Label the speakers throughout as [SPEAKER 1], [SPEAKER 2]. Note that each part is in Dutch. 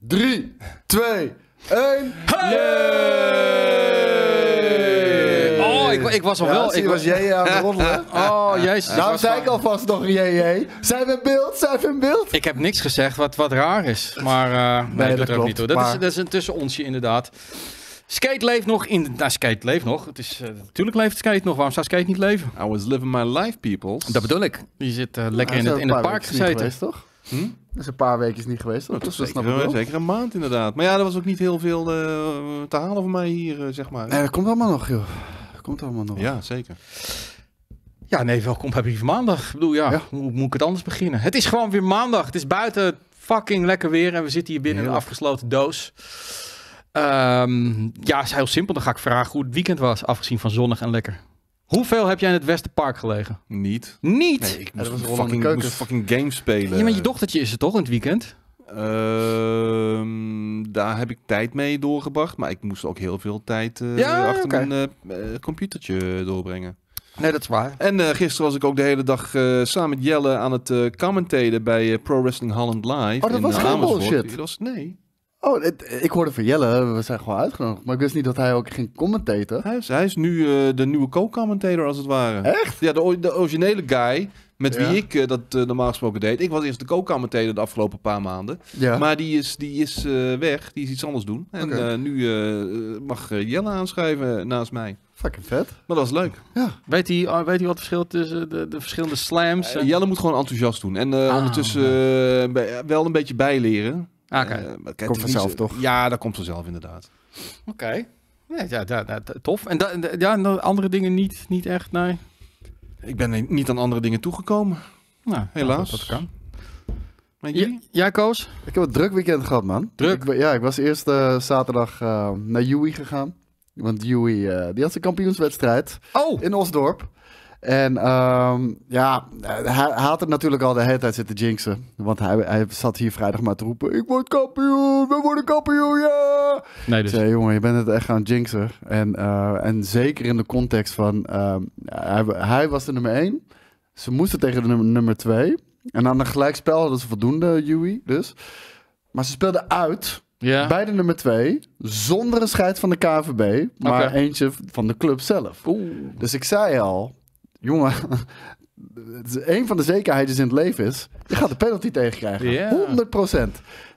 [SPEAKER 1] 3, 2, 1.
[SPEAKER 2] Oh, ik, ik was al
[SPEAKER 1] Ja,
[SPEAKER 2] wel... Ik
[SPEAKER 1] was jij aan het roddelen.
[SPEAKER 2] Oh, jezus. Was
[SPEAKER 1] zei ik alvast nog JJ. Zijn we in beeld? Zijn we in beeld?
[SPEAKER 2] Ik heb niks gezegd wat, wat raar is. Maar eh nee,
[SPEAKER 1] Nee,
[SPEAKER 2] dat doet er ook
[SPEAKER 1] klopt,
[SPEAKER 2] niet toe. Dat, is,
[SPEAKER 1] maar-
[SPEAKER 2] dat is een tussenonsje inderdaad. Skate leeft nog in... Nou, Skate leeft nog. Het is, eh, natuurlijk leeft Skate nog. Waarom zou Skate niet leven?
[SPEAKER 3] I was living my life, peoples.
[SPEAKER 2] Dat bedoel ik. Die zit eh, lekker in het,
[SPEAKER 1] een
[SPEAKER 2] in het park gezeten.
[SPEAKER 1] Geweest, toch?
[SPEAKER 3] Hm?
[SPEAKER 1] Dat is een paar weken niet geweest. toch?
[SPEAKER 3] Dat is
[SPEAKER 1] Dus dat
[SPEAKER 3] zeker,
[SPEAKER 1] wel.
[SPEAKER 3] zeker een maand inderdaad. Maar ja, er was ook niet heel veel eh, te halen voor mij hier, eh, zeg maar.
[SPEAKER 1] Nee, dat komt allemaal nog, joh. Dat komt allemaal nog.
[SPEAKER 3] Ja, zeker.
[SPEAKER 2] Ja, nee, welkom bij Brief Maandag. Ik bedoel, ja,
[SPEAKER 1] Ja.
[SPEAKER 2] Hoe moet ik het anders beginnen? Het is gewoon weer maandag. Het is buiten fucking lekker weer en we zitten hier binnen een
[SPEAKER 1] Heerlijk.
[SPEAKER 2] afgesloten doos. Ehm, ja, is heel simpel. Dan ga ik vragen hoe het weekend was, afgezien van zonnig en lekker. Hoeveel heb jij in het Westerpark gelegen?
[SPEAKER 3] Niet.
[SPEAKER 2] Niet!
[SPEAKER 3] Nee, ik moest,
[SPEAKER 1] Roland
[SPEAKER 3] fucking, moest fucking games spelen.
[SPEAKER 2] Ja, maar je dochtertje is er toch in het weekend?
[SPEAKER 3] Ehm, daar heb ik tijd mee doorgebracht. Maar ik moest ook heel veel tijd eh,
[SPEAKER 2] Ja,
[SPEAKER 3] achter mijn eh, eh, computertje doorbrengen.
[SPEAKER 2] Nee, dat is waar.
[SPEAKER 3] En eh, gisteren was ik ook de hele dag eh, samen met Jelle aan het eh commentaten bij eh, Pro Wrestling Holland Live.
[SPEAKER 1] Oh, dat
[SPEAKER 3] in,
[SPEAKER 1] was geen bullshit.
[SPEAKER 3] Dat was, nee.
[SPEAKER 1] Oh, het- ik hoorde van Jelle, we zijn gewoon uitgenodigd. Maar ik wist niet dat hij ook ging commentaten.
[SPEAKER 3] Hij is, hij is nu eh, de nieuwe co-commentator als het ware.
[SPEAKER 1] Echt?
[SPEAKER 3] Ja, de, de originele guy met
[SPEAKER 1] Ja.
[SPEAKER 3] wie ik eh, dat eh, normaal gesproken deed. Ik was eerst de co-commentator de afgelopen paar maanden.
[SPEAKER 1] Ja.
[SPEAKER 3] Maar die is, die is eh, weg. Die is iets anders doen. En
[SPEAKER 1] Oké.
[SPEAKER 3] eh, nu eh, mag Jelle aanschrijven naast mij.
[SPEAKER 1] Fucking vet.
[SPEAKER 3] Maar dat is leuk.
[SPEAKER 1] Ja.
[SPEAKER 2] Weet hij, oh, weet hij wat het verschil tussen de, de verschillende slams? En-
[SPEAKER 3] Jelle moet gewoon enthousiast doen. En eh,
[SPEAKER 2] Ah,
[SPEAKER 3] ondertussen wel een beetje bijleren.
[SPEAKER 2] Ah, Oké.
[SPEAKER 3] Eh, maar kijk, het
[SPEAKER 1] Komt vanzelf, toch?
[SPEAKER 3] Ja, dat komt vanzelf inderdaad.
[SPEAKER 2] Oké. Ja, ja, ja, ja, tof. En da, da- ja, en andere dingen niet, niet echt, nee.
[SPEAKER 3] Ik ben niet aan andere dingen toegekomen.
[SPEAKER 2] Nou,
[SPEAKER 3] Helaas.
[SPEAKER 2] Dat, dat kan.
[SPEAKER 3] Maar
[SPEAKER 2] Ja, jij, Koos?
[SPEAKER 1] Ik heb een druk weekend gehad, man.
[SPEAKER 2] Druk?
[SPEAKER 1] Ik, ja, ik was eerst eh, zaterdag eh, naar Joey gegaan. Want eh, die had zijn kampioenswedstrijd
[SPEAKER 2] Oh!
[SPEAKER 1] in Osdorp. En ehm, ja, hij, had het natuurlijk al de hele tijd zitten jinxen. Want hij, hij zat hier vrijdag maar te roepen... Ik word kampioen, we worden kampioen, ja!
[SPEAKER 2] Nee, dus.
[SPEAKER 1] zei, jongen, je bent het echt gaan jinxen. En, eh, en zeker in de context van... ehm, hij, hij was de nummer één. Ze moesten tegen de nummer, nummer twee. En aan een gelijkspel hadden ze voldoende, Yui dus. Maar ze speelden uit
[SPEAKER 2] Ja.
[SPEAKER 1] bij de nummer twee... zonder een scheid van de KVB... maar eentje van de club zelf.
[SPEAKER 2] Oeh.
[SPEAKER 1] Dus ik zei al... Jongen, een van de zekerheden in het leven is... je gaat de penalty tegenkrijgen.
[SPEAKER 2] Ja.
[SPEAKER 1] 100%.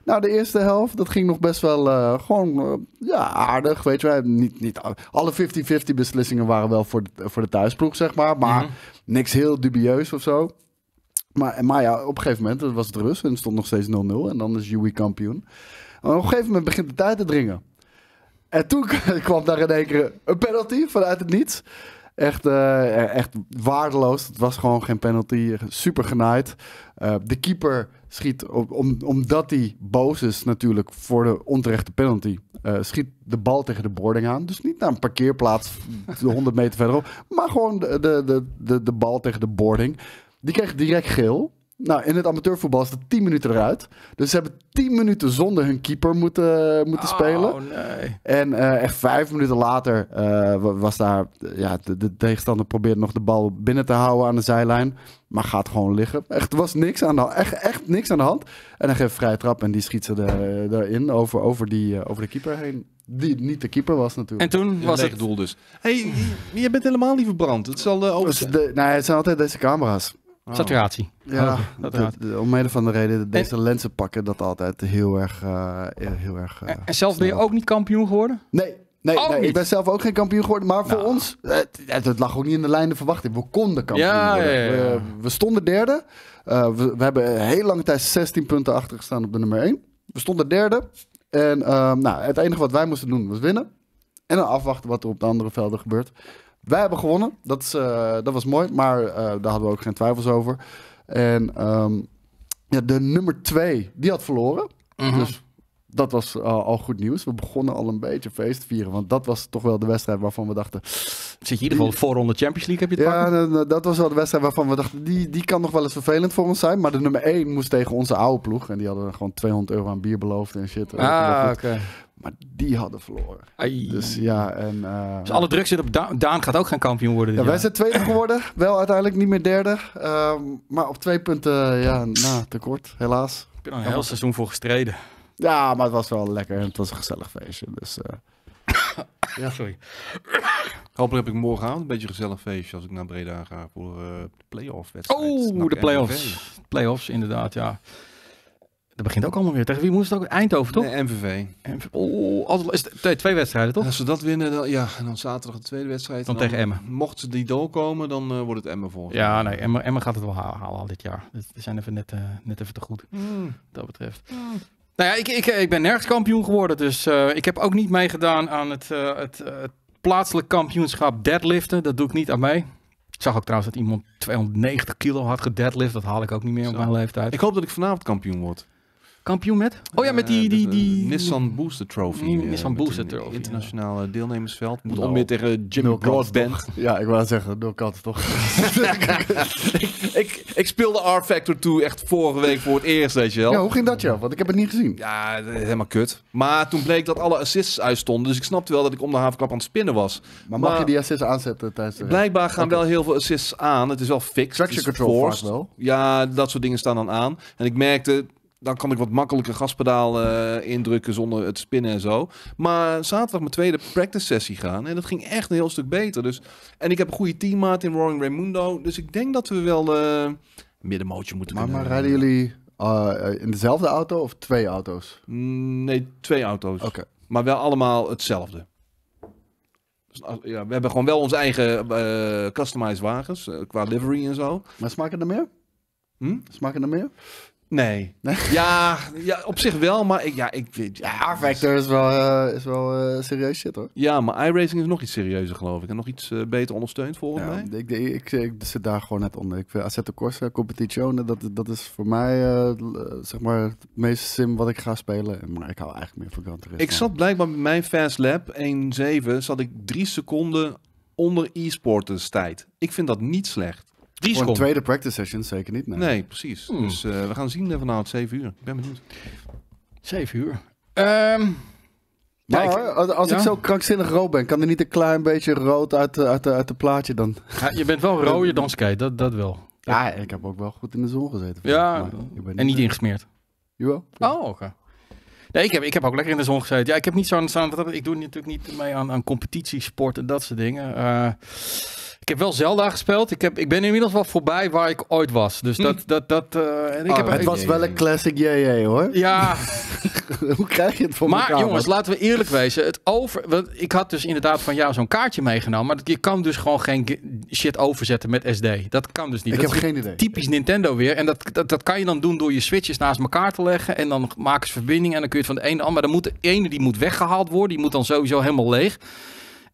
[SPEAKER 1] Nou, de eerste helft, dat ging nog best wel eh, gewoon eh, ja, aardig. Weet je wel, niet, niet alle 50-50 beslissingen waren wel voor de, voor de thuisploeg, zeg maar. Maar
[SPEAKER 2] Mhm.
[SPEAKER 1] niks heel dubieus of zo. Maar, maar ja, op een gegeven moment was het rust en het stond nog steeds 0-0. En dan is Yui kampioen. En op een gegeven moment begint de tijd te dringen. En toen kwam daar in één keer een penalty vanuit het niets. Echt, eh, echt waardeloos. Het was gewoon geen penalty. Super genaaid. Eh, de keeper schiet, om, omdat hij boos is natuurlijk voor de onterechte penalty, eh, schiet de bal tegen de boarding aan. Dus niet naar een parkeerplaats de 100 meter verderop, maar gewoon de, de, de, de, de bal tegen de boarding. Die kreeg direct geel. Nou, in het amateurvoetbal is het 10 minuten eruit. Dus ze hebben 10 minuten zonder hun keeper moeten, moeten spelen.
[SPEAKER 2] Oh, nee.
[SPEAKER 1] En eh, echt vijf minuten later eh, wa- was daar... Ja, de, de tegenstander probeerde nog de bal binnen te houden aan de zijlijn. Maar gaat gewoon liggen. Echt, er was niks aan de hand. Echt, echt niks aan de hand. En dan geeft een vrije trap en die schiet ze er, erin over, over, die, eh, over de keeper heen. Die niet de keeper was natuurlijk.
[SPEAKER 2] En toen
[SPEAKER 3] Was het
[SPEAKER 2] het...
[SPEAKER 3] doel dus. hey, je- bent helemaal niet verbrand. Het zal uh, over
[SPEAKER 1] Dus de, nee, het zijn altijd deze camera's.
[SPEAKER 3] Oh.
[SPEAKER 2] Saturatie.
[SPEAKER 1] Ja,
[SPEAKER 2] Oh,
[SPEAKER 1] de- de- om een van de reden dat deze lenzen pakken dat altijd heel erg... eh, heel erg eh,
[SPEAKER 2] En, en zelf ben je ook niet kampioen geworden?
[SPEAKER 1] Nee, nee,
[SPEAKER 2] Ook
[SPEAKER 1] nee ik ben zelf ook geen kampioen geworden. Maar voor
[SPEAKER 2] Nou.
[SPEAKER 1] ons, het, lag ook niet in de lijn de verwachting. We konden kampioen
[SPEAKER 2] Ja,
[SPEAKER 1] worden.
[SPEAKER 2] ja, ja, ja.
[SPEAKER 1] We, we stonden derde. Uh, we, we hebben heel lange tijd 16 punten achter gestaan op de nummer 1. We stonden derde. En uh, nou, het enige wat wij moesten doen was winnen. En dan afwachten wat er op de andere velden gebeurt. Wij hebben gewonnen. Dat, is, uh, dat was mooi. Maar uh, daar hadden we ook geen twijfels over. En um, ja, de nummer 2, die had verloren.
[SPEAKER 2] Mhm.
[SPEAKER 1] Mm -hmm. Dus dat was uh, al goed nieuws. We begonnen al een beetje feest te vieren. Want dat was toch wel de wedstrijd waarvan we dachten...
[SPEAKER 2] Zit je in ieder geval voorronde Champions League, heb je het
[SPEAKER 1] Ja,
[SPEAKER 2] pakken?
[SPEAKER 1] dat was wel de wedstrijd waarvan we dachten... Die, die kan nog wel eens vervelend voor ons zijn. Maar de nummer 1 moest tegen onze oude ploeg. En die hadden gewoon 200 euro aan bier beloofd en shit.
[SPEAKER 2] Ah, oké. Okay.
[SPEAKER 1] Maar die hadden verloren.
[SPEAKER 2] Ai.
[SPEAKER 1] Dus ja, en... Uh,
[SPEAKER 2] dus alle druk zit op Daan. Daan gaat ook geen kampioen worden.
[SPEAKER 1] Ja, wij zijn tweede geworden. Wel uiteindelijk niet meer derde. Uh, maar op twee punten, ja, nou, tekort, helaas.
[SPEAKER 2] Ik heb er een heel seizoen voor gestreden.
[SPEAKER 1] Ja, maar het was wel lekker en het was een gezellig feestje. Dus, eh,
[SPEAKER 2] Ja, sorry.
[SPEAKER 3] Hopelijk heb ik morgenavond een beetje een gezellig feestje als ik naar Breda ga voor eh, de play-off wedstrijd.
[SPEAKER 2] Oh, de play-offs. Play-offs, inderdaad, ja. Dat begint ook allemaal weer. Tegen wie moest het ook? Eindhoven, toch?
[SPEAKER 3] Nee, MVV.
[SPEAKER 2] En- Oh, altijd, is het, twee wedstrijden, toch?
[SPEAKER 3] En als ze dat winnen, dan, ja, en dan zaterdag de tweede wedstrijd.
[SPEAKER 2] Dan
[SPEAKER 3] en
[SPEAKER 2] tegen Emmen.
[SPEAKER 3] Mocht ze die doorkomen, dan eh, wordt het Emmen volgens
[SPEAKER 2] Ja,
[SPEAKER 3] mij.
[SPEAKER 2] nee, Emma, Emma gaat het wel ha- halen al dit jaar. Ze zijn even net, eh, net even te goed, wat dat betreft. Nou ja, ik, ik, ik ben nergens kampioen geworden. Dus eh, ik heb ook niet meegedaan aan het, eh, het, eh, plaatselijk kampioenschap deadliften. Dat doe ik niet aan mee. Ik zag ook trouwens dat iemand 290 kilo had gedeadlift. Dat haal ik ook niet meer op mijn leeftijd.
[SPEAKER 3] Ik hoop dat ik vanavond kampioen word.
[SPEAKER 2] Kampioen met? Oh ja, met die...
[SPEAKER 3] Eh,
[SPEAKER 2] die, die,
[SPEAKER 3] Nissan Booster Trophy. Eh,
[SPEAKER 2] Nissan Booster
[SPEAKER 3] een
[SPEAKER 2] Trophy,
[SPEAKER 3] Internationale deelnemersveld. Moet om weer tegen Jimmy
[SPEAKER 1] toch? Ja, ik wou zeggen, nul kans toch?
[SPEAKER 3] ik, ik speelde R-Factor 2 echt vorige week voor het eerst, weet je wel.
[SPEAKER 1] ja, hoe ging dat, joh? Want ik heb het niet gezien.
[SPEAKER 3] Ja, dat is helemaal kut. Maar toen bleek dat alle assists uitstonden. Dus ik snapte wel dat ik om de havenklap aan het spinnen was.
[SPEAKER 1] Maar mag
[SPEAKER 3] Maar-
[SPEAKER 1] je die assist aanzetten tijdens de...
[SPEAKER 3] Blijkbaar gaan wel heel veel assists aan. Het is wel fixed.
[SPEAKER 1] Traction control wel.
[SPEAKER 3] Ja, dat soort dingen staan dan aan. En ik merkte, dan kan ik wat makkelijker gaspedaal eh, indrukken zonder het spinnen en zo. Maar zaterdag mijn tweede practice sessie gaan. En dat ging echt een heel stuk beter. Dus, en ik heb een goede teammaat in Roaring Raimundo. Dus ik denk dat we wel eh middenmootje moeten
[SPEAKER 1] Maar,
[SPEAKER 3] kunnen.
[SPEAKER 1] maar rijden jullie eh, in dezelfde auto of twee auto's?
[SPEAKER 3] Mm, Nee, twee auto's.
[SPEAKER 1] Oké.
[SPEAKER 3] Maar wel allemaal hetzelfde. Dus, ja, we hebben gewoon wel onze eigen customized wagens. qua livery en zo.
[SPEAKER 1] Maar smaken er meer?
[SPEAKER 3] Hm?
[SPEAKER 1] Smaken er meer?
[SPEAKER 3] Nee.
[SPEAKER 1] Nee?
[SPEAKER 3] Ja, ja, op zich wel, maar ik, ja, ik weet...
[SPEAKER 1] Ja, R-Factor is wel, eh, is wel eh, serieus shit, hoor.
[SPEAKER 3] Ja, maar iRacing is nog iets serieuzer, geloof ik. En nog iets eh, beter ondersteund, volgens
[SPEAKER 1] Ja,
[SPEAKER 3] mij.
[SPEAKER 1] ik, ik, ik, ik zit daar gewoon net onder. Ik vind Assetto Corsa Competizione, dat, dat is voor mij zeg maar het meest sim wat ik ga spelen. Maar ik hou eigenlijk meer van Gran Turismo.
[SPEAKER 3] Ik zat blijkbaar met mijn Fast Lap 1.7, zat ik drie seconden onder e-sporters tijd. Ik vind dat niet slecht.
[SPEAKER 2] Drie
[SPEAKER 1] Voor een
[SPEAKER 2] seconden.
[SPEAKER 1] tweede practice session zeker niet. Nee.
[SPEAKER 3] Nee, precies.
[SPEAKER 2] Hmm.
[SPEAKER 3] Dus eh, we gaan zien eh, vanavond 7 uur. Ik ben benieuwd.
[SPEAKER 2] Zeven uur. Ehm,
[SPEAKER 1] Maar
[SPEAKER 2] Ja, ik-
[SPEAKER 1] als, ik zo krankzinnig rood ben, kan er niet een klein beetje rood uit, de- uit, de- uit het plaatje dan?
[SPEAKER 2] ja, je bent wel rooier dan skate, dat, dat wel.
[SPEAKER 1] Ja, ik heb ook wel goed in de zon gezeten.
[SPEAKER 2] Ja,
[SPEAKER 1] Maar ik ben
[SPEAKER 2] En niet ingesmeerd.
[SPEAKER 1] Jawel.
[SPEAKER 2] Oh, oké. Nee, ik heb, ik heb ook lekker in de zon gezeten. Ja, ik heb niet zo'n... zo'n- ik doe natuurlijk niet mee aan, aan competitiesport en dat soort dingen. Eh, ik heb wel Zelda gespeeld. Ik, heb, ik ben inmiddels wel voorbij waar ik ooit was. Dus dat... dat, dat eh, en ik
[SPEAKER 3] Oh,
[SPEAKER 2] heb,
[SPEAKER 1] het was wel een classic JJ hoor.
[SPEAKER 2] Ja,
[SPEAKER 1] Hoe krijg je het voor
[SPEAKER 2] maar
[SPEAKER 1] elkaar?
[SPEAKER 2] jongens,
[SPEAKER 1] man?
[SPEAKER 2] laten we eerlijk wezen. Het over, want ik had dus inderdaad van jou zo'n kaartje meegenomen. Maar dat- je kan dus gewoon geen ge- shit overzetten met SD. Dat kan dus niet.
[SPEAKER 1] ik
[SPEAKER 2] Dat
[SPEAKER 1] heb geen idee.
[SPEAKER 2] typisch Nintendo weer. En dat, dat, dat kan je dan doen door je switches naast elkaar te leggen. En dan maken ze verbinding. En dan kun je het van de ene ander. Maar dan moet de ene die moet weggehaald worden. Die moet dan sowieso helemaal leeg.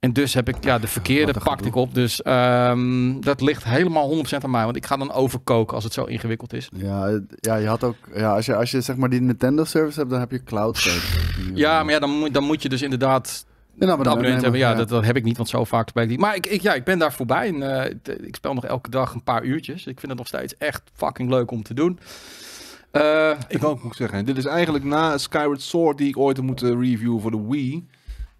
[SPEAKER 2] En dus heb ik ja, de verkeerde
[SPEAKER 1] Wat een
[SPEAKER 2] pakte ik op. Dus ehm, dat ligt helemaal 100% aan mij. Want ik ga dan overkoken als het zo ingewikkeld is.
[SPEAKER 1] Ja, ja, je had ook. Ja, als je, als je zeg maar die Nintendo service hebt, dan heb je cloud save.
[SPEAKER 2] Ja, maar ja, dan moet, dan moet je dus inderdaad
[SPEAKER 1] Ja, nou,
[SPEAKER 2] abonnement hebben. Ja,
[SPEAKER 1] ja.
[SPEAKER 2] Dat, dat heb ik niet, want zo vaak speel ik niet. Maar ik, ik, ja, ik ben daar voorbij. En, eh, ik speel nog elke dag een paar uurtjes. Ik vind het nog steeds echt fucking leuk om te doen. Eh,
[SPEAKER 3] Ik ook moet zeggen, dit is eigenlijk na Skyward Sword die ik ooit heb moeten reviewen voor de Wii.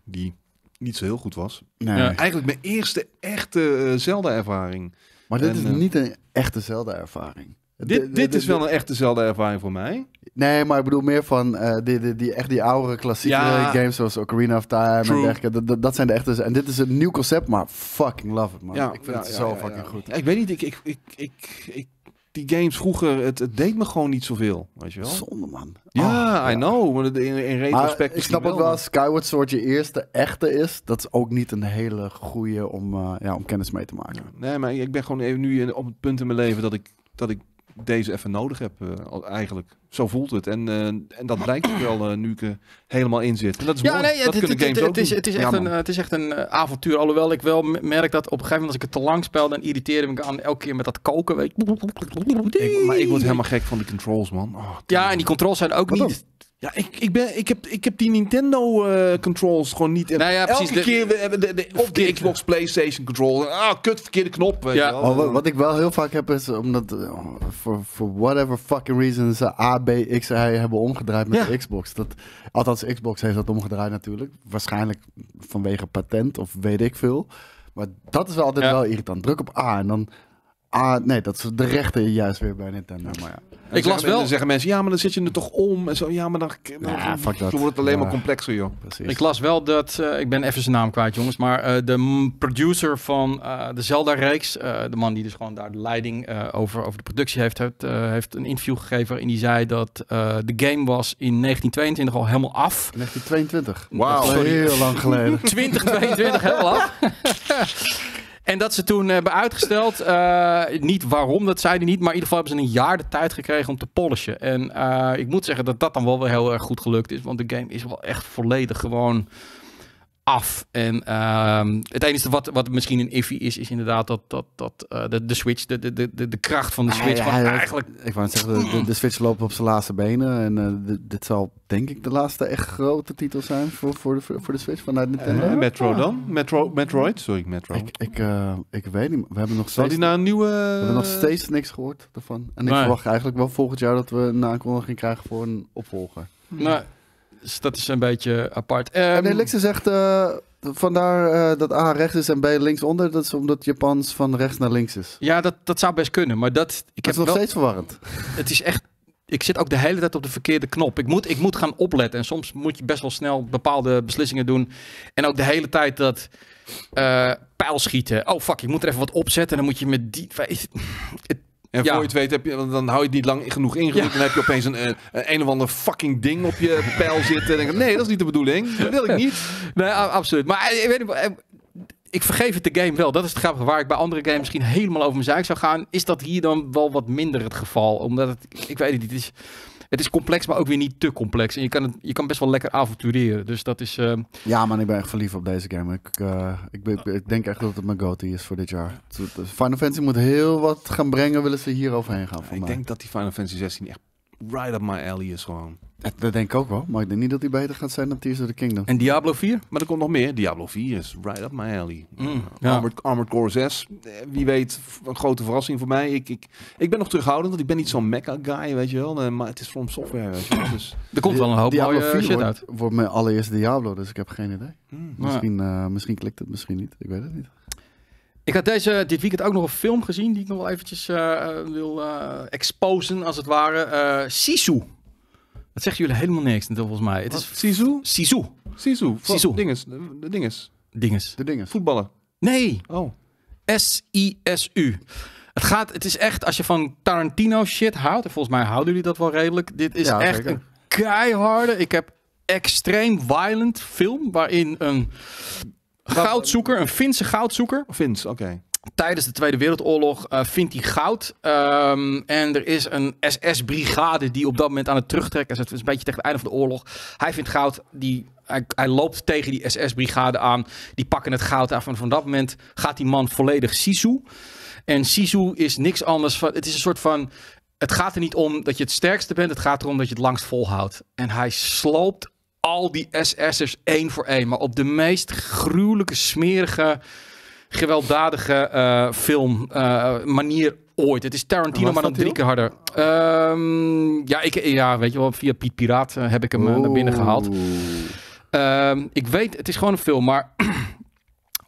[SPEAKER 3] Die niet zo heel goed was.
[SPEAKER 1] Nee.
[SPEAKER 2] Ja.
[SPEAKER 3] Eigenlijk mijn eerste echte eh, Zelda-ervaring.
[SPEAKER 1] Maar dit
[SPEAKER 3] En,
[SPEAKER 1] is
[SPEAKER 3] eh,
[SPEAKER 1] niet een echte Zelda-ervaring.
[SPEAKER 3] Dit, dit is wel een echte Zelda-ervaring voor mij.
[SPEAKER 1] Nee, maar ik bedoel meer van eh, die, die, die, echt die oudere klassieke
[SPEAKER 3] Ja.
[SPEAKER 1] games zoals Ocarina of Time
[SPEAKER 3] True.
[SPEAKER 1] en dergelijke. Dat, dat, dat zijn de echte. En dit is een nieuw concept, maar fucking love it, man.
[SPEAKER 3] Ja,
[SPEAKER 1] ik vind
[SPEAKER 3] ja,
[SPEAKER 1] het
[SPEAKER 3] ja,
[SPEAKER 1] zo
[SPEAKER 3] ja,
[SPEAKER 1] fucking
[SPEAKER 3] ja.
[SPEAKER 1] goed.
[SPEAKER 3] Ik weet niet, ik, ik, ik, ik, ik- die games vroeger, het, het deed me gewoon niet zoveel, weet je wel.
[SPEAKER 1] Zonde, man.
[SPEAKER 3] Ja,
[SPEAKER 1] Oh,
[SPEAKER 3] I know. maar In, in
[SPEAKER 1] Maar
[SPEAKER 3] retrospect
[SPEAKER 1] ik snap ook wel, Skyward Sword je eerste echte is, dat is ook niet een hele goede om, eh, ja, om kennis mee te maken.
[SPEAKER 3] Nee, maar ik ben gewoon even nu op het punt in mijn leven dat ik, dat ik deze even nodig heb, eh, al- eigenlijk. Zo voelt het. En, eh, en dat blijkt ook wel eh, nu ik er helemaal in zit. En dat is
[SPEAKER 2] Ja,
[SPEAKER 3] mooi.
[SPEAKER 2] nee,
[SPEAKER 3] dat
[SPEAKER 2] het,
[SPEAKER 3] kunnen
[SPEAKER 2] het,
[SPEAKER 3] games
[SPEAKER 2] het,
[SPEAKER 3] ook
[SPEAKER 2] het is,
[SPEAKER 3] doen.
[SPEAKER 2] het, is
[SPEAKER 1] Ja,
[SPEAKER 2] echt een,
[SPEAKER 1] man.
[SPEAKER 2] het is echt een avontuur. Alhoewel ik wel merk dat op een gegeven moment als ik het te lang speel, dan irriteerde ik me aan elke keer met dat koken. Weet.
[SPEAKER 3] Ik- maar ik word helemaal gek van die controls, man. Oh,
[SPEAKER 2] Ja, en die controls zijn ook
[SPEAKER 1] Wat
[SPEAKER 2] niet...
[SPEAKER 3] Ja, ik, ik, ben, ik, heb, ik heb die Nintendo eh, controls gewoon niet.
[SPEAKER 2] Nou ja, precies,
[SPEAKER 3] Elke
[SPEAKER 2] de-
[SPEAKER 3] keer we hebben de, de, of de Xbox, PlayStation controller. Ah, kut, verkeerde knop. Weet
[SPEAKER 2] Ja.
[SPEAKER 3] je wel.
[SPEAKER 1] Oh, wat, wat ik wel heel vaak heb is omdat eh, voor for whatever fucking reason ze A, B, X, Y hebben omgedraaid met
[SPEAKER 3] Ja.
[SPEAKER 1] de Xbox. Dat, althans, Xbox heeft dat omgedraaid natuurlijk. Waarschijnlijk vanwege patent of weet ik veel. Maar dat is wel altijd
[SPEAKER 2] Ja.
[SPEAKER 1] wel irritant. Druk op A en dan Ah, nee, dat is de rechten juist weer bij Nintendo. Maar ja.
[SPEAKER 3] En
[SPEAKER 2] Ik las wel-
[SPEAKER 3] Dan zeggen mensen, ja, maar dan zit je er toch om. En zo, ja, maar dan, dan,
[SPEAKER 1] Ja, fuck dat.
[SPEAKER 3] dan wordt het alleen maar complexer, joh.
[SPEAKER 1] Precies.
[SPEAKER 2] Ik las wel dat, eh, ik ben even zijn naam kwijt jongens, maar eh, de producer van eh, de Zelda-reeks, de man die dus gewoon daar de leiding over, over de productie heeft, heeft, heeft een interview gegeven waarin hij zei dat de game was in 1922 al helemaal af.
[SPEAKER 1] 1922.
[SPEAKER 3] Wauw.
[SPEAKER 1] Heel lang geleden.
[SPEAKER 2] 2022 helemaal af. En dat ze toen hebben uitgesteld. eh, niet waarom, dat zei hij niet. Maar in ieder geval hebben ze een jaar de tijd gekregen om te polishen. En eh, ik moet zeggen dat dat dan wel weer heel erg goed gelukt is. Want de game is wel echt volledig gewoon af. En ehm, het enige wat, wat misschien een iffy is, is inderdaad dat, dat, dat eh, de, de Switch, de, de, de, de kracht van de
[SPEAKER 1] Ah,
[SPEAKER 2] Switch.
[SPEAKER 1] ja,
[SPEAKER 2] van
[SPEAKER 1] ja,
[SPEAKER 2] eigenlijk
[SPEAKER 1] Ik wou net zeggen, de, de, de Switch loopt op zijn laatste benen. En eh, de- dit zal denk ik de laatste echt grote titel zijn voor, voor, de, voor de Switch vanuit Nintendo.
[SPEAKER 3] En Metro dan? Metro, Metroid? Sorry, Metro.
[SPEAKER 1] Ik, ik, eh, ik weet niet. We hebben nog steeds,
[SPEAKER 3] die naar een nieuwe...
[SPEAKER 1] we hebben nog steeds niks gehoord ervan. En ik
[SPEAKER 2] Nee.
[SPEAKER 1] verwacht eigenlijk wel volgend jaar dat we een aankondiging krijgen voor een opvolger.
[SPEAKER 2] nou, dus dat is een beetje apart.
[SPEAKER 1] En
[SPEAKER 2] Ehm,
[SPEAKER 1] Elixir zegt eh, vandaar eh, dat A rechts is en B linksonder. Dat is omdat Japans van rechts naar links is.
[SPEAKER 2] ja, dat, dat zou best kunnen. Maar dat, ik
[SPEAKER 1] Dat
[SPEAKER 2] heb
[SPEAKER 1] is nog
[SPEAKER 2] wel,
[SPEAKER 1] steeds verwarrend.
[SPEAKER 2] het is echt. Ik zit ook de hele tijd op de verkeerde knop. Ik moet, ik moet gaan opletten. En soms moet je best wel snel bepaalde beslissingen doen. En ook de hele tijd dat eh pijlschieten. Oh fuck, ik moet er even wat opzetten. En dan moet je met die.
[SPEAKER 3] En
[SPEAKER 2] Ja.
[SPEAKER 3] voor je het weet, heb je, dan hou je het niet lang genoeg ingedrukt.
[SPEAKER 2] Ja.
[SPEAKER 3] Dan heb je opeens een, een, een of ander fucking ding op je pijl zitten. En denk nee, dat is niet de bedoeling. Dat wil ik niet.
[SPEAKER 2] Nee, absoluut. Maar eh, ik weet niet. eh, Ik vergeef het de game wel. Dat is het grappige. Waar ik bij andere games misschien helemaal over mijn zaak zou gaan, is dat hier dan wel wat minder het geval. Omdat het, ik weet het niet, het is, het is complex, maar ook weer niet te complex. En je kan, het, je kan best wel lekker avontureren. Dus dat is. eh,
[SPEAKER 1] Ja, man, ik ben echt verliefd op deze game. Ik, eh, ik, ben- ik denk echt dat het mijn GOTY is voor dit jaar. Final Fantasy moet heel wat gaan brengen, willen ze hier overheen gaan. Voor
[SPEAKER 3] Ik
[SPEAKER 1] mij.
[SPEAKER 3] denk dat die Final Fantasy 16 echt right up my alley is gewoon.
[SPEAKER 1] Dat, dat denk ik ook wel, maar ik denk niet dat hij beter gaat zijn dan Tears of the Kingdom.
[SPEAKER 2] en Diablo 4?
[SPEAKER 3] Maar er komt nog meer. Diablo 4 is right up my alley.
[SPEAKER 2] Mm,
[SPEAKER 3] Uh,
[SPEAKER 2] ja.
[SPEAKER 3] Armored, Armored Core 6. eh, Wie weet, een grote verrassing voor mij. Ik, ik, ik ben nog terughoudend, want ik ben niet zo'n mecha guy, weet je wel. Eh, maar het is From Software, weet je wel. Dus,
[SPEAKER 2] Er komt wel een hoop
[SPEAKER 1] Diablo
[SPEAKER 2] mooie
[SPEAKER 1] 4
[SPEAKER 2] shit
[SPEAKER 1] wordt,
[SPEAKER 2] uit.
[SPEAKER 1] wordt mijn allereerste Diablo, dus ik heb geen idee.
[SPEAKER 3] hmm.
[SPEAKER 2] Ja.
[SPEAKER 1] Misschien, eh, misschien klikt het, misschien niet. Ik weet het niet.
[SPEAKER 2] Ik had deze, dit weekend ook nog een film gezien die ik nog wel eventjes eh, eh, wil eh, exposen, als het ware. Sisu. Dat zeggen jullie helemaal niks, volgens mij. Het is
[SPEAKER 3] Sisu?
[SPEAKER 2] Sisu.
[SPEAKER 3] Sisu.
[SPEAKER 2] Sisu.
[SPEAKER 3] Dinges. De, dinges.
[SPEAKER 2] Dinges.
[SPEAKER 1] De dingen.
[SPEAKER 3] Voetballen.
[SPEAKER 2] Nee,
[SPEAKER 3] Oh.
[SPEAKER 2] S-I-S-U. Het gaat, het is echt, als je van Tarantino shit houdt, en volgens mij houden jullie dat wel redelijk. Dit is
[SPEAKER 1] Ja,
[SPEAKER 2] echt
[SPEAKER 1] zeker.
[SPEAKER 2] een keiharde, ik heb extreem violent film, waarin een goudzoeker, een Finse goudzoeker,
[SPEAKER 3] Vince, oké.
[SPEAKER 2] tijdens de Tweede Wereldoorlog eh, vindt hij goud. Ehm, en er is een SS-brigade die op dat moment aan het terugtrekken is. Het is een beetje tegen het einde van de oorlog. Hij vindt goud. Die, hij, hij loopt tegen die SS-brigade aan. Die pakken het goud af. En van dat moment gaat die man volledig Sisu. En Sisu is niks anders van... Het is een soort van... Het gaat er niet om dat je het sterkste bent. Het gaat erom dat je het langst volhoudt. En hij sloopt al die SS'ers één voor één. Maar op de meest gruwelijke, smerige gewelddadige eh, film eh, manier ooit. Het is Tarantino, maar dan drie keer harder. Ehm, ja, ik, ja, weet je wel, via Piet Piraat eh, heb ik hem naar binnen gehaald. Ehm, ik weet, het is gewoon een film, maar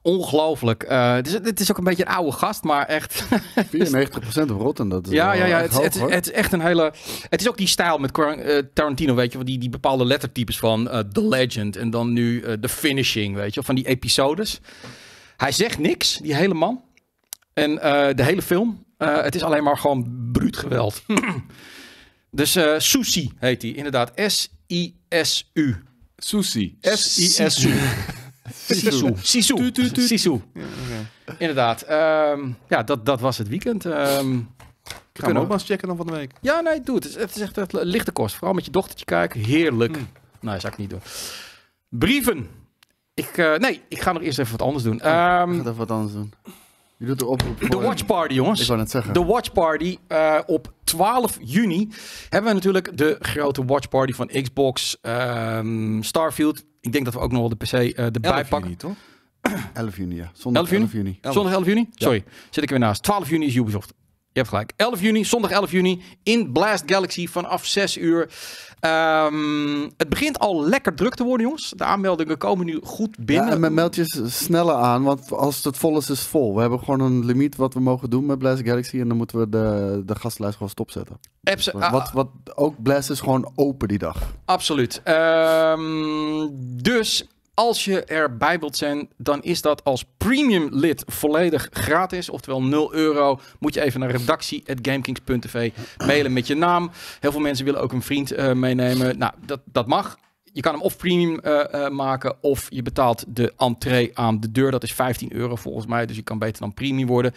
[SPEAKER 2] ongelooflijk. Eh, het, is, het is ook een beetje een oude gast, maar echt.
[SPEAKER 1] 94% op Rotten, dat is
[SPEAKER 2] ja, ja, ja. Het,
[SPEAKER 1] hoog,
[SPEAKER 2] het, is-
[SPEAKER 1] hoor.
[SPEAKER 2] het is echt een hele. Het is ook die stijl met eh, Tarantino, weet je, wel, die, die bepaalde lettertypes van eh, The Legend en dan nu The Finishing, weet je, wel, van die episodes. Hij zegt niks, die hele man. En de hele film. het is alleen maar gewoon bruut geweld. dus Susi heet hij, inderdaad. S-I-S-U.
[SPEAKER 3] Sushi.
[SPEAKER 2] S-I-S-U. Sisu. Sisu. Sisu. Inderdaad. Ehm, ja, dat, dat was het weekend.
[SPEAKER 3] Ik ga hem ook maar eens checken dan van de week.
[SPEAKER 2] ja, nee, doe het. Het is, het is echt lichte kost. Vooral met je dochtertje kijken. Heerlijk.
[SPEAKER 3] Mm.
[SPEAKER 2] Nee, zou ik niet doen. Brieven. Ik, eh, nee, ik ga nog eerst even wat anders doen.
[SPEAKER 1] Ik
[SPEAKER 2] Ehm,
[SPEAKER 1] ga even wat anders doen. Je doet de oproep
[SPEAKER 2] de Watch Party, jongens.
[SPEAKER 1] Ik wou net zeggen.
[SPEAKER 2] De Watch Party eh, op 12 juni hebben we natuurlijk de grote Watch Party van Xbox, ehm, Starfield. Ik denk dat we ook nog wel de PC eh erbij
[SPEAKER 3] 11
[SPEAKER 2] pakken.
[SPEAKER 3] juni, toch?
[SPEAKER 1] 11 juni, ja. Zondag
[SPEAKER 2] 11 juni?
[SPEAKER 1] 11 juni.
[SPEAKER 2] Zondag 11 juni? Sorry, zit ik er weer naast. 12 juni is Ubisoft. Je hebt gelijk. 11 juni, zondag 11 juni in Blast Galaxy vanaf 6 uur. Ehm, het begint al lekker druk te worden, jongens. De aanmeldingen komen nu goed binnen.
[SPEAKER 1] Ja, en met meld je sneller aan, want als het vol is, is het vol. We hebben gewoon een limiet wat we mogen doen met Blast Galaxy en dan moeten we de, de gastlijst gewoon stopzetten.
[SPEAKER 2] Apps,
[SPEAKER 1] Wat,
[SPEAKER 2] ah,
[SPEAKER 1] wat, wat ook Blast is gewoon open die dag.
[SPEAKER 2] Absoluut. Ehm, dus als je erbij wilt zijn, dan is dat als premium lid volledig gratis. Oftewel 0 euro. Moet je even naar redactie.gamekings.tv mailen met je naam. Heel veel mensen willen ook een vriend eh, meenemen. Nou, dat, dat mag. Je kan hem of premium eh, eh, maken of je betaalt de entree aan de deur. Dat is 15 euro volgens mij, dus je kan beter dan premium worden.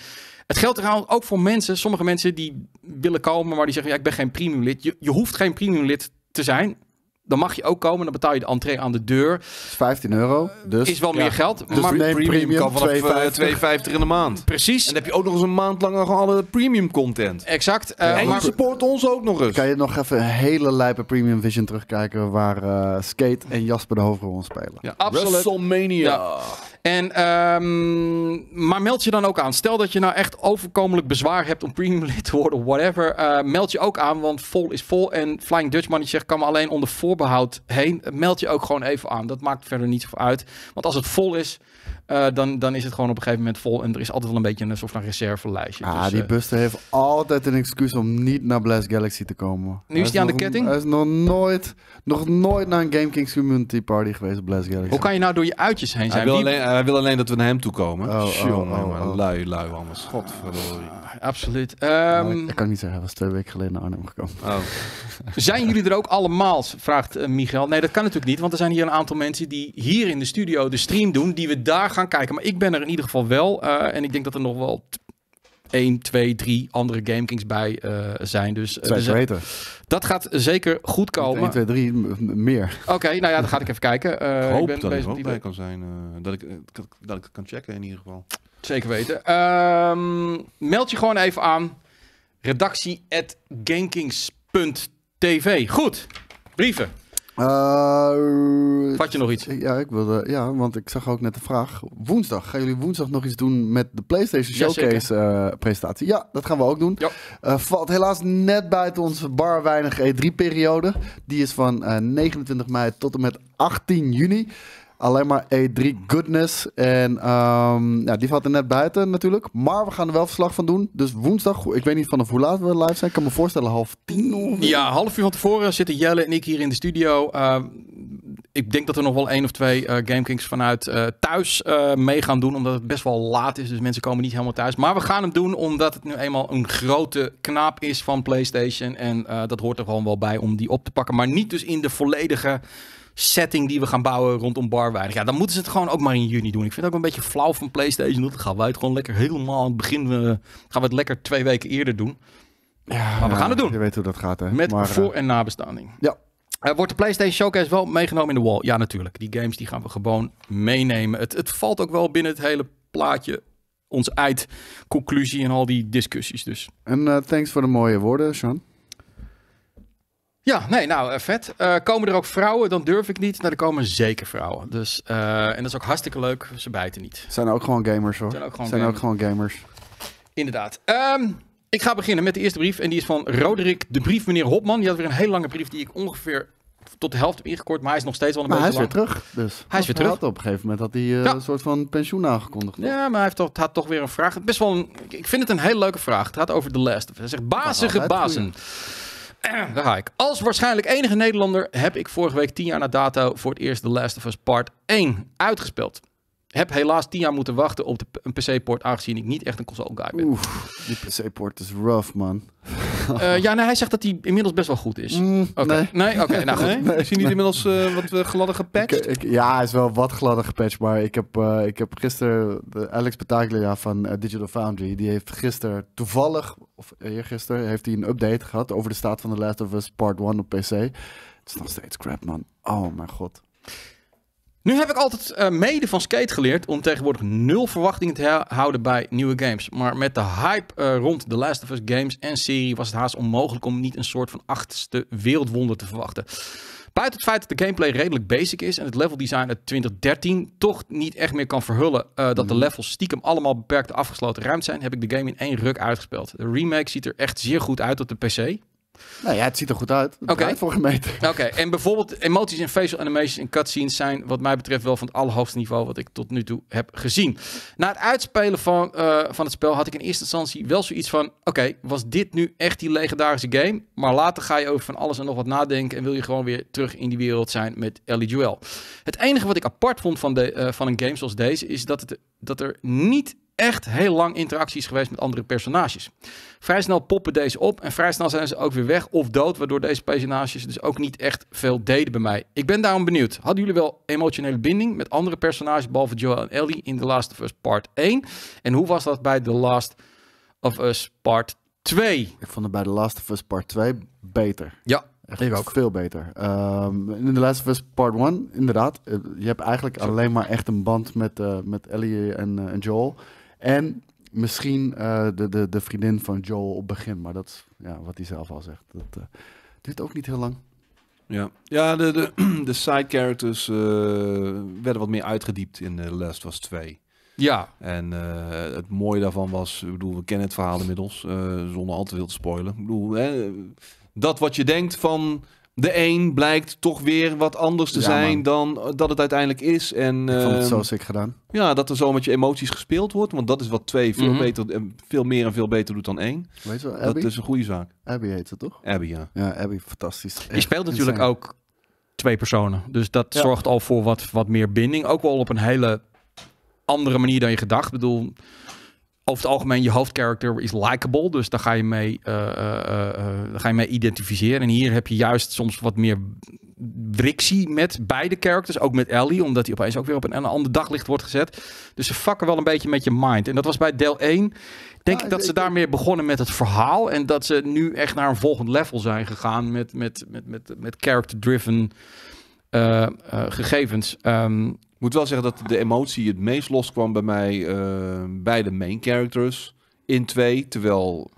[SPEAKER 2] Het geldt trouwens ook voor mensen, sommige mensen die willen komen, maar die zeggen ja, ik ben geen premium lid. Je, je hoeft geen premium lid te zijn. Dan mag je ook komen, dan betaal je de entree aan de deur.
[SPEAKER 1] Dat is 15 euro. Dus
[SPEAKER 2] Is wel
[SPEAKER 3] ja.
[SPEAKER 2] meer geld,
[SPEAKER 1] Dus
[SPEAKER 2] maar
[SPEAKER 1] neem premium,
[SPEAKER 3] kan vanaf
[SPEAKER 1] 2,50.
[SPEAKER 3] eh, 2,50 in de maand.
[SPEAKER 2] precies,
[SPEAKER 3] En dan heb je ook nog eens een maand lang nog alle premium content.
[SPEAKER 2] exact. eh,
[SPEAKER 3] en je support ons ook nog eens.
[SPEAKER 1] kan je nog even een hele lijpe Premium Vision terugkijken waar eh, Skate en Jasper de hoofdrol spelen.
[SPEAKER 3] Ja,
[SPEAKER 2] Absoluut.
[SPEAKER 3] WrestleMania.
[SPEAKER 2] Ja. En, ehm, maar meld je dan ook aan. Stel dat je nou echt overkomelijk bezwaar hebt om premium lid te worden, whatever. eh, meld je ook aan, want vol is vol. En Flying Dutchman die zegt, kan me alleen onder voorbehoud heen. Meld je ook gewoon even aan. Dat maakt verder niet zoveel uit. Want als het vol is, eh, dan, dan is het gewoon op een gegeven moment vol. En er is altijd wel een beetje een soort van reservelijstje.
[SPEAKER 1] Ah,
[SPEAKER 2] Dus,
[SPEAKER 1] die
[SPEAKER 2] eh,
[SPEAKER 1] Buster heeft altijd een excuus om niet naar Blast Galaxy te komen.
[SPEAKER 2] Nu is hij aan de ketting?
[SPEAKER 1] Hij is nog nooit, nog nooit naar een Game Kings Community Party geweest op Blast Galaxy.
[SPEAKER 2] hoe kan je nou door je uitjes heen
[SPEAKER 3] Hij
[SPEAKER 2] zijn?
[SPEAKER 3] wil,
[SPEAKER 2] Wie-
[SPEAKER 3] alleen, hij wil alleen dat we naar hem toe komen.
[SPEAKER 1] Oh, oh,
[SPEAKER 3] Jongen,
[SPEAKER 1] oh, oh.
[SPEAKER 3] Lui, lui anders. Godverdorie.
[SPEAKER 2] Absoluut.
[SPEAKER 1] Nou,
[SPEAKER 2] Ehm,
[SPEAKER 1] ik, kan niet zeggen, hij was twee weken geleden naar Arnhem gekomen.
[SPEAKER 3] Oh.
[SPEAKER 2] Zijn jullie er ook allemaal? Vraagt eh, Michael. Nee, dat kan natuurlijk niet, want er zijn hier een aantal mensen die hier in de studio de stream doen, die we daar gaan kijken. Maar ik ben er in ieder geval wel. eh, en ik denk dat er nog wel t- 1, 2, 3 andere GameKings bij eh, zijn. Dus
[SPEAKER 1] Twee
[SPEAKER 2] dus,
[SPEAKER 1] weten.
[SPEAKER 2] dat gaat zeker goed komen.
[SPEAKER 1] 1, 2, 3, meer.
[SPEAKER 2] Oké, nou ja, dan ga ik even kijken. Eh,
[SPEAKER 3] Ik hoop
[SPEAKER 2] ik ben
[SPEAKER 3] dat ik
[SPEAKER 2] bezig
[SPEAKER 3] ook
[SPEAKER 2] die-
[SPEAKER 3] bij kan zijn. eh, dat, ik, dat, ik het kan checken in ieder geval.
[SPEAKER 2] Zeker weten. Ehm, meld je gewoon even aan. Redactie.gamekings.tv. Goed. Brieven.
[SPEAKER 1] Eh,
[SPEAKER 2] Vat je nog iets?
[SPEAKER 1] Ja, ik wilde, ja, want ik zag ook net de vraag. Woensdag, gaan jullie woensdag nog iets doen met de PlayStation. Showcase eh, presentatie? Ja, dat gaan we ook doen.
[SPEAKER 2] Ja.
[SPEAKER 1] Eh, valt helaas net buiten onze bar weinig E3-periode. Die is van eh, 29 mei tot en met 18 juni. Alleen maar E3 goodness. En ehm, ja, die valt er net buiten natuurlijk. Maar we gaan er wel verslag van doen. Dus woensdag, ik weet niet vanaf hoe laat we live zijn. Ik kan me voorstellen half tien ongeveer.
[SPEAKER 2] Ja, half uur van tevoren zitten Jelle en ik hier in de studio. Uh, ik denk dat er nog wel één of twee uh, GameKings vanuit uh, thuis uh, mee gaan doen. Omdat het best wel laat is. Dus mensen komen niet helemaal thuis. Maar we gaan hem doen omdat het nu eenmaal een grote knaap is van PlayStation. En dat hoort er gewoon wel bij om die op te pakken. Maar niet dus in de volledige setting die we gaan bouwen rondom Barweinig. Ja, dan moeten ze het gewoon ook maar in juni doen. Ik vind het ook een beetje flauw van PlayStation. Dat gaan wij het gewoon lekker helemaal aan het begin. Uh, gaan we het lekker twee weken eerder doen.
[SPEAKER 1] Ja,
[SPEAKER 2] maar we gaan het doen.
[SPEAKER 1] Je weet hoe dat gaat, hè?
[SPEAKER 2] Met
[SPEAKER 1] maar,
[SPEAKER 2] voor- en nabestaanding.
[SPEAKER 1] Ja.
[SPEAKER 2] Uh, wordt de PlayStation Showcase wel meegenomen in de wall? Ja, natuurlijk. Die games die gaan we gewoon meenemen. Het, het valt ook wel binnen het hele plaatje. Onze eindconclusie en al die discussies dus.
[SPEAKER 1] En uh, thanks voor de mooie woorden, Sean.
[SPEAKER 2] Ja, nee, nou, uh, vet. Uh, komen er ook vrouwen? Dan durf ik niet. Nou, er komen zeker vrouwen. Dus, uh, en dat is ook hartstikke leuk. Ze bijten niet.
[SPEAKER 1] Zijn ook gewoon gamers, hoor.
[SPEAKER 2] Zijn ook gewoon
[SPEAKER 1] Zijn
[SPEAKER 2] gamers.
[SPEAKER 1] ook gewoon gamers.
[SPEAKER 2] Inderdaad. Um, ik ga beginnen met de eerste brief. En die is van Roderick, de brief meneer Hopman. Die had weer een hele lange brief die ik ongeveer tot de helft heb ingekort. Maar hij is nog steeds wel een
[SPEAKER 1] maar
[SPEAKER 2] beetje
[SPEAKER 1] hij is
[SPEAKER 2] lang.
[SPEAKER 1] weer terug, dus.
[SPEAKER 2] Hij is weer terug.
[SPEAKER 1] Had op een gegeven moment had hij uh,
[SPEAKER 2] Ja.
[SPEAKER 1] een soort van pensioen aangekondigd. toch?
[SPEAKER 2] Ja, maar hij heeft toch, had toch weer een vraag. Best wel een, ik vind het een hele leuke vraag. Het gaat over The Last. Hij zegt, bazige bazen. Eh, Daar ga ik. Als waarschijnlijk enige Nederlander heb ik vorige week tien jaar na dato voor het eerst The Last of Us Part 1 uitgespeeld. Heb helaas tien jaar moeten wachten op de, een PC-port, aangezien ik niet echt een console guy ben.
[SPEAKER 1] Oeh, die PC-port is rough, man.
[SPEAKER 2] Uh, ja, nee, hij zegt dat hij inmiddels best wel goed is.
[SPEAKER 1] Mm,
[SPEAKER 2] Oké.
[SPEAKER 1] Nee.
[SPEAKER 2] Nee, oké. nou goed.
[SPEAKER 3] Nee?
[SPEAKER 1] Nee.
[SPEAKER 3] Is hij niet inmiddels uh, wat uh, gladder gepatcht?
[SPEAKER 1] Ik, ik, ja, hij is wel wat gladder gepatcht, maar ik heb, uh, ik heb gisteren de Alex Petaglia van uh, Digital Foundry, die heeft gisteren toevallig, of eergisteren, heeft hij een update gehad over de staat van The Last of Us Part 1 op PC. Het is nog steeds crap, man. Oh mijn god.
[SPEAKER 2] Nu heb ik altijd uh, mede van Skate geleerd om tegenwoordig nul verwachtingen te houden bij nieuwe games. Maar met de hype uh, rond The Last of Us games en serie was het haast onmogelijk om niet een soort van achtste wereldwonder te verwachten. Buiten het feit dat de gameplay redelijk basic is en het level design uit 2013 toch niet echt meer kan verhullen eh, dat de
[SPEAKER 1] Mhm.
[SPEAKER 2] levels stiekem allemaal beperkte afgesloten ruimte zijn, heb ik de game in één ruk uitgespeeld. De remake ziet er echt zeer goed uit op de PC.
[SPEAKER 1] Nou ja, het ziet er goed uit.
[SPEAKER 2] Oké.
[SPEAKER 1] voor gemeten.
[SPEAKER 2] Oké, en bijvoorbeeld emoties en facial animations en cutscenes zijn wat mij betreft wel van het allerhoogste niveau wat ik tot nu toe heb gezien. Na het uitspelen van, eh, van het spel had ik in eerste instantie wel zoiets van, oké, was dit nu echt die legendarische game? Maar later ga je over van alles en nog wat nadenken en wil je gewoon weer terug in die wereld zijn met Ellie Joel. Het enige wat ik apart vond van, de, eh, van een game zoals deze is dat, het, dat er niet echt heel lang interactie is geweest met andere personages. Vrij snel poppen deze op en vrij snel zijn ze ook weer weg of dood, waardoor deze personages dus ook niet echt veel deden bij mij. Ik ben daarom benieuwd. Hadden jullie wel emotionele binding met andere personages, behalve Joel en Ellie, in The Last of Us Part 1? En hoe was dat bij The Last of Us Part 2?
[SPEAKER 1] Ik vond het bij The Last of Us Part 2 beter.
[SPEAKER 2] Ja,
[SPEAKER 1] Echt
[SPEAKER 2] Ik ook.
[SPEAKER 1] veel beter. Ehm, in The Last of Us Part 1, inderdaad. eh, je hebt eigenlijk alleen maar echt een band met, eh, met Ellie en, eh, en Joel. En misschien eh, de, de, de vriendin van Joel op het begin. Maar dat is ja, wat hij zelf al zegt. Dat eh, duurt ook niet heel lang.
[SPEAKER 3] Ja, ja de, de, de side characters eh, werden wat meer uitgediept in The Last of Us 2.
[SPEAKER 2] ja.
[SPEAKER 3] En eh, het mooie daarvan was, ik bedoel, we kennen het verhaal inmiddels, eh, zonder al te veel te spoilen. Ik bedoel, hè, dat wat je denkt van de een blijkt toch weer wat anders te
[SPEAKER 1] Ja,
[SPEAKER 3] zijn
[SPEAKER 1] man.
[SPEAKER 3] dan dat het uiteindelijk is. En
[SPEAKER 1] Ik vond het
[SPEAKER 3] ehm,
[SPEAKER 1] zo sick gedaan.
[SPEAKER 3] ja, dat er zo met je emoties gespeeld wordt, want dat is wat twee veel
[SPEAKER 2] Mhm.
[SPEAKER 3] beter, en veel meer en veel beter doet dan één.
[SPEAKER 1] Weet je wel,
[SPEAKER 3] Dat
[SPEAKER 1] Abby?
[SPEAKER 3] is een goede zaak.
[SPEAKER 1] Abby heet ze toch?
[SPEAKER 3] Abby, ja.
[SPEAKER 1] Ja, Abby, fantastisch.
[SPEAKER 2] Je speelt natuurlijk
[SPEAKER 1] insane.
[SPEAKER 2] ook twee personen. Dus dat
[SPEAKER 1] Ja.
[SPEAKER 2] zorgt al voor wat, wat meer binding. Ook wel op een hele andere manier dan je gedacht. Ik bedoel, over het algemeen, je hoofdcharacter is likable. Dus daar ga je mee, eh, eh, eh, daar ga je mee identificeren. En hier heb je juist soms wat meer frictie met beide characters. Ook met Ellie, omdat hij opeens ook weer op een, een ander daglicht wordt gezet. Dus ze fucken wel een beetje met je mind. En dat was bij deel 1. Denk ik dat
[SPEAKER 1] ik-
[SPEAKER 2] ze daarmee begonnen met het verhaal. En dat ze nu echt naar een volgend level zijn gegaan met, met, met, met, met character-driven gegevens. Ehm,
[SPEAKER 3] moet wel zeggen dat de emotie het meest loskwam bij mij eh, bij de main characters in twee. Terwijl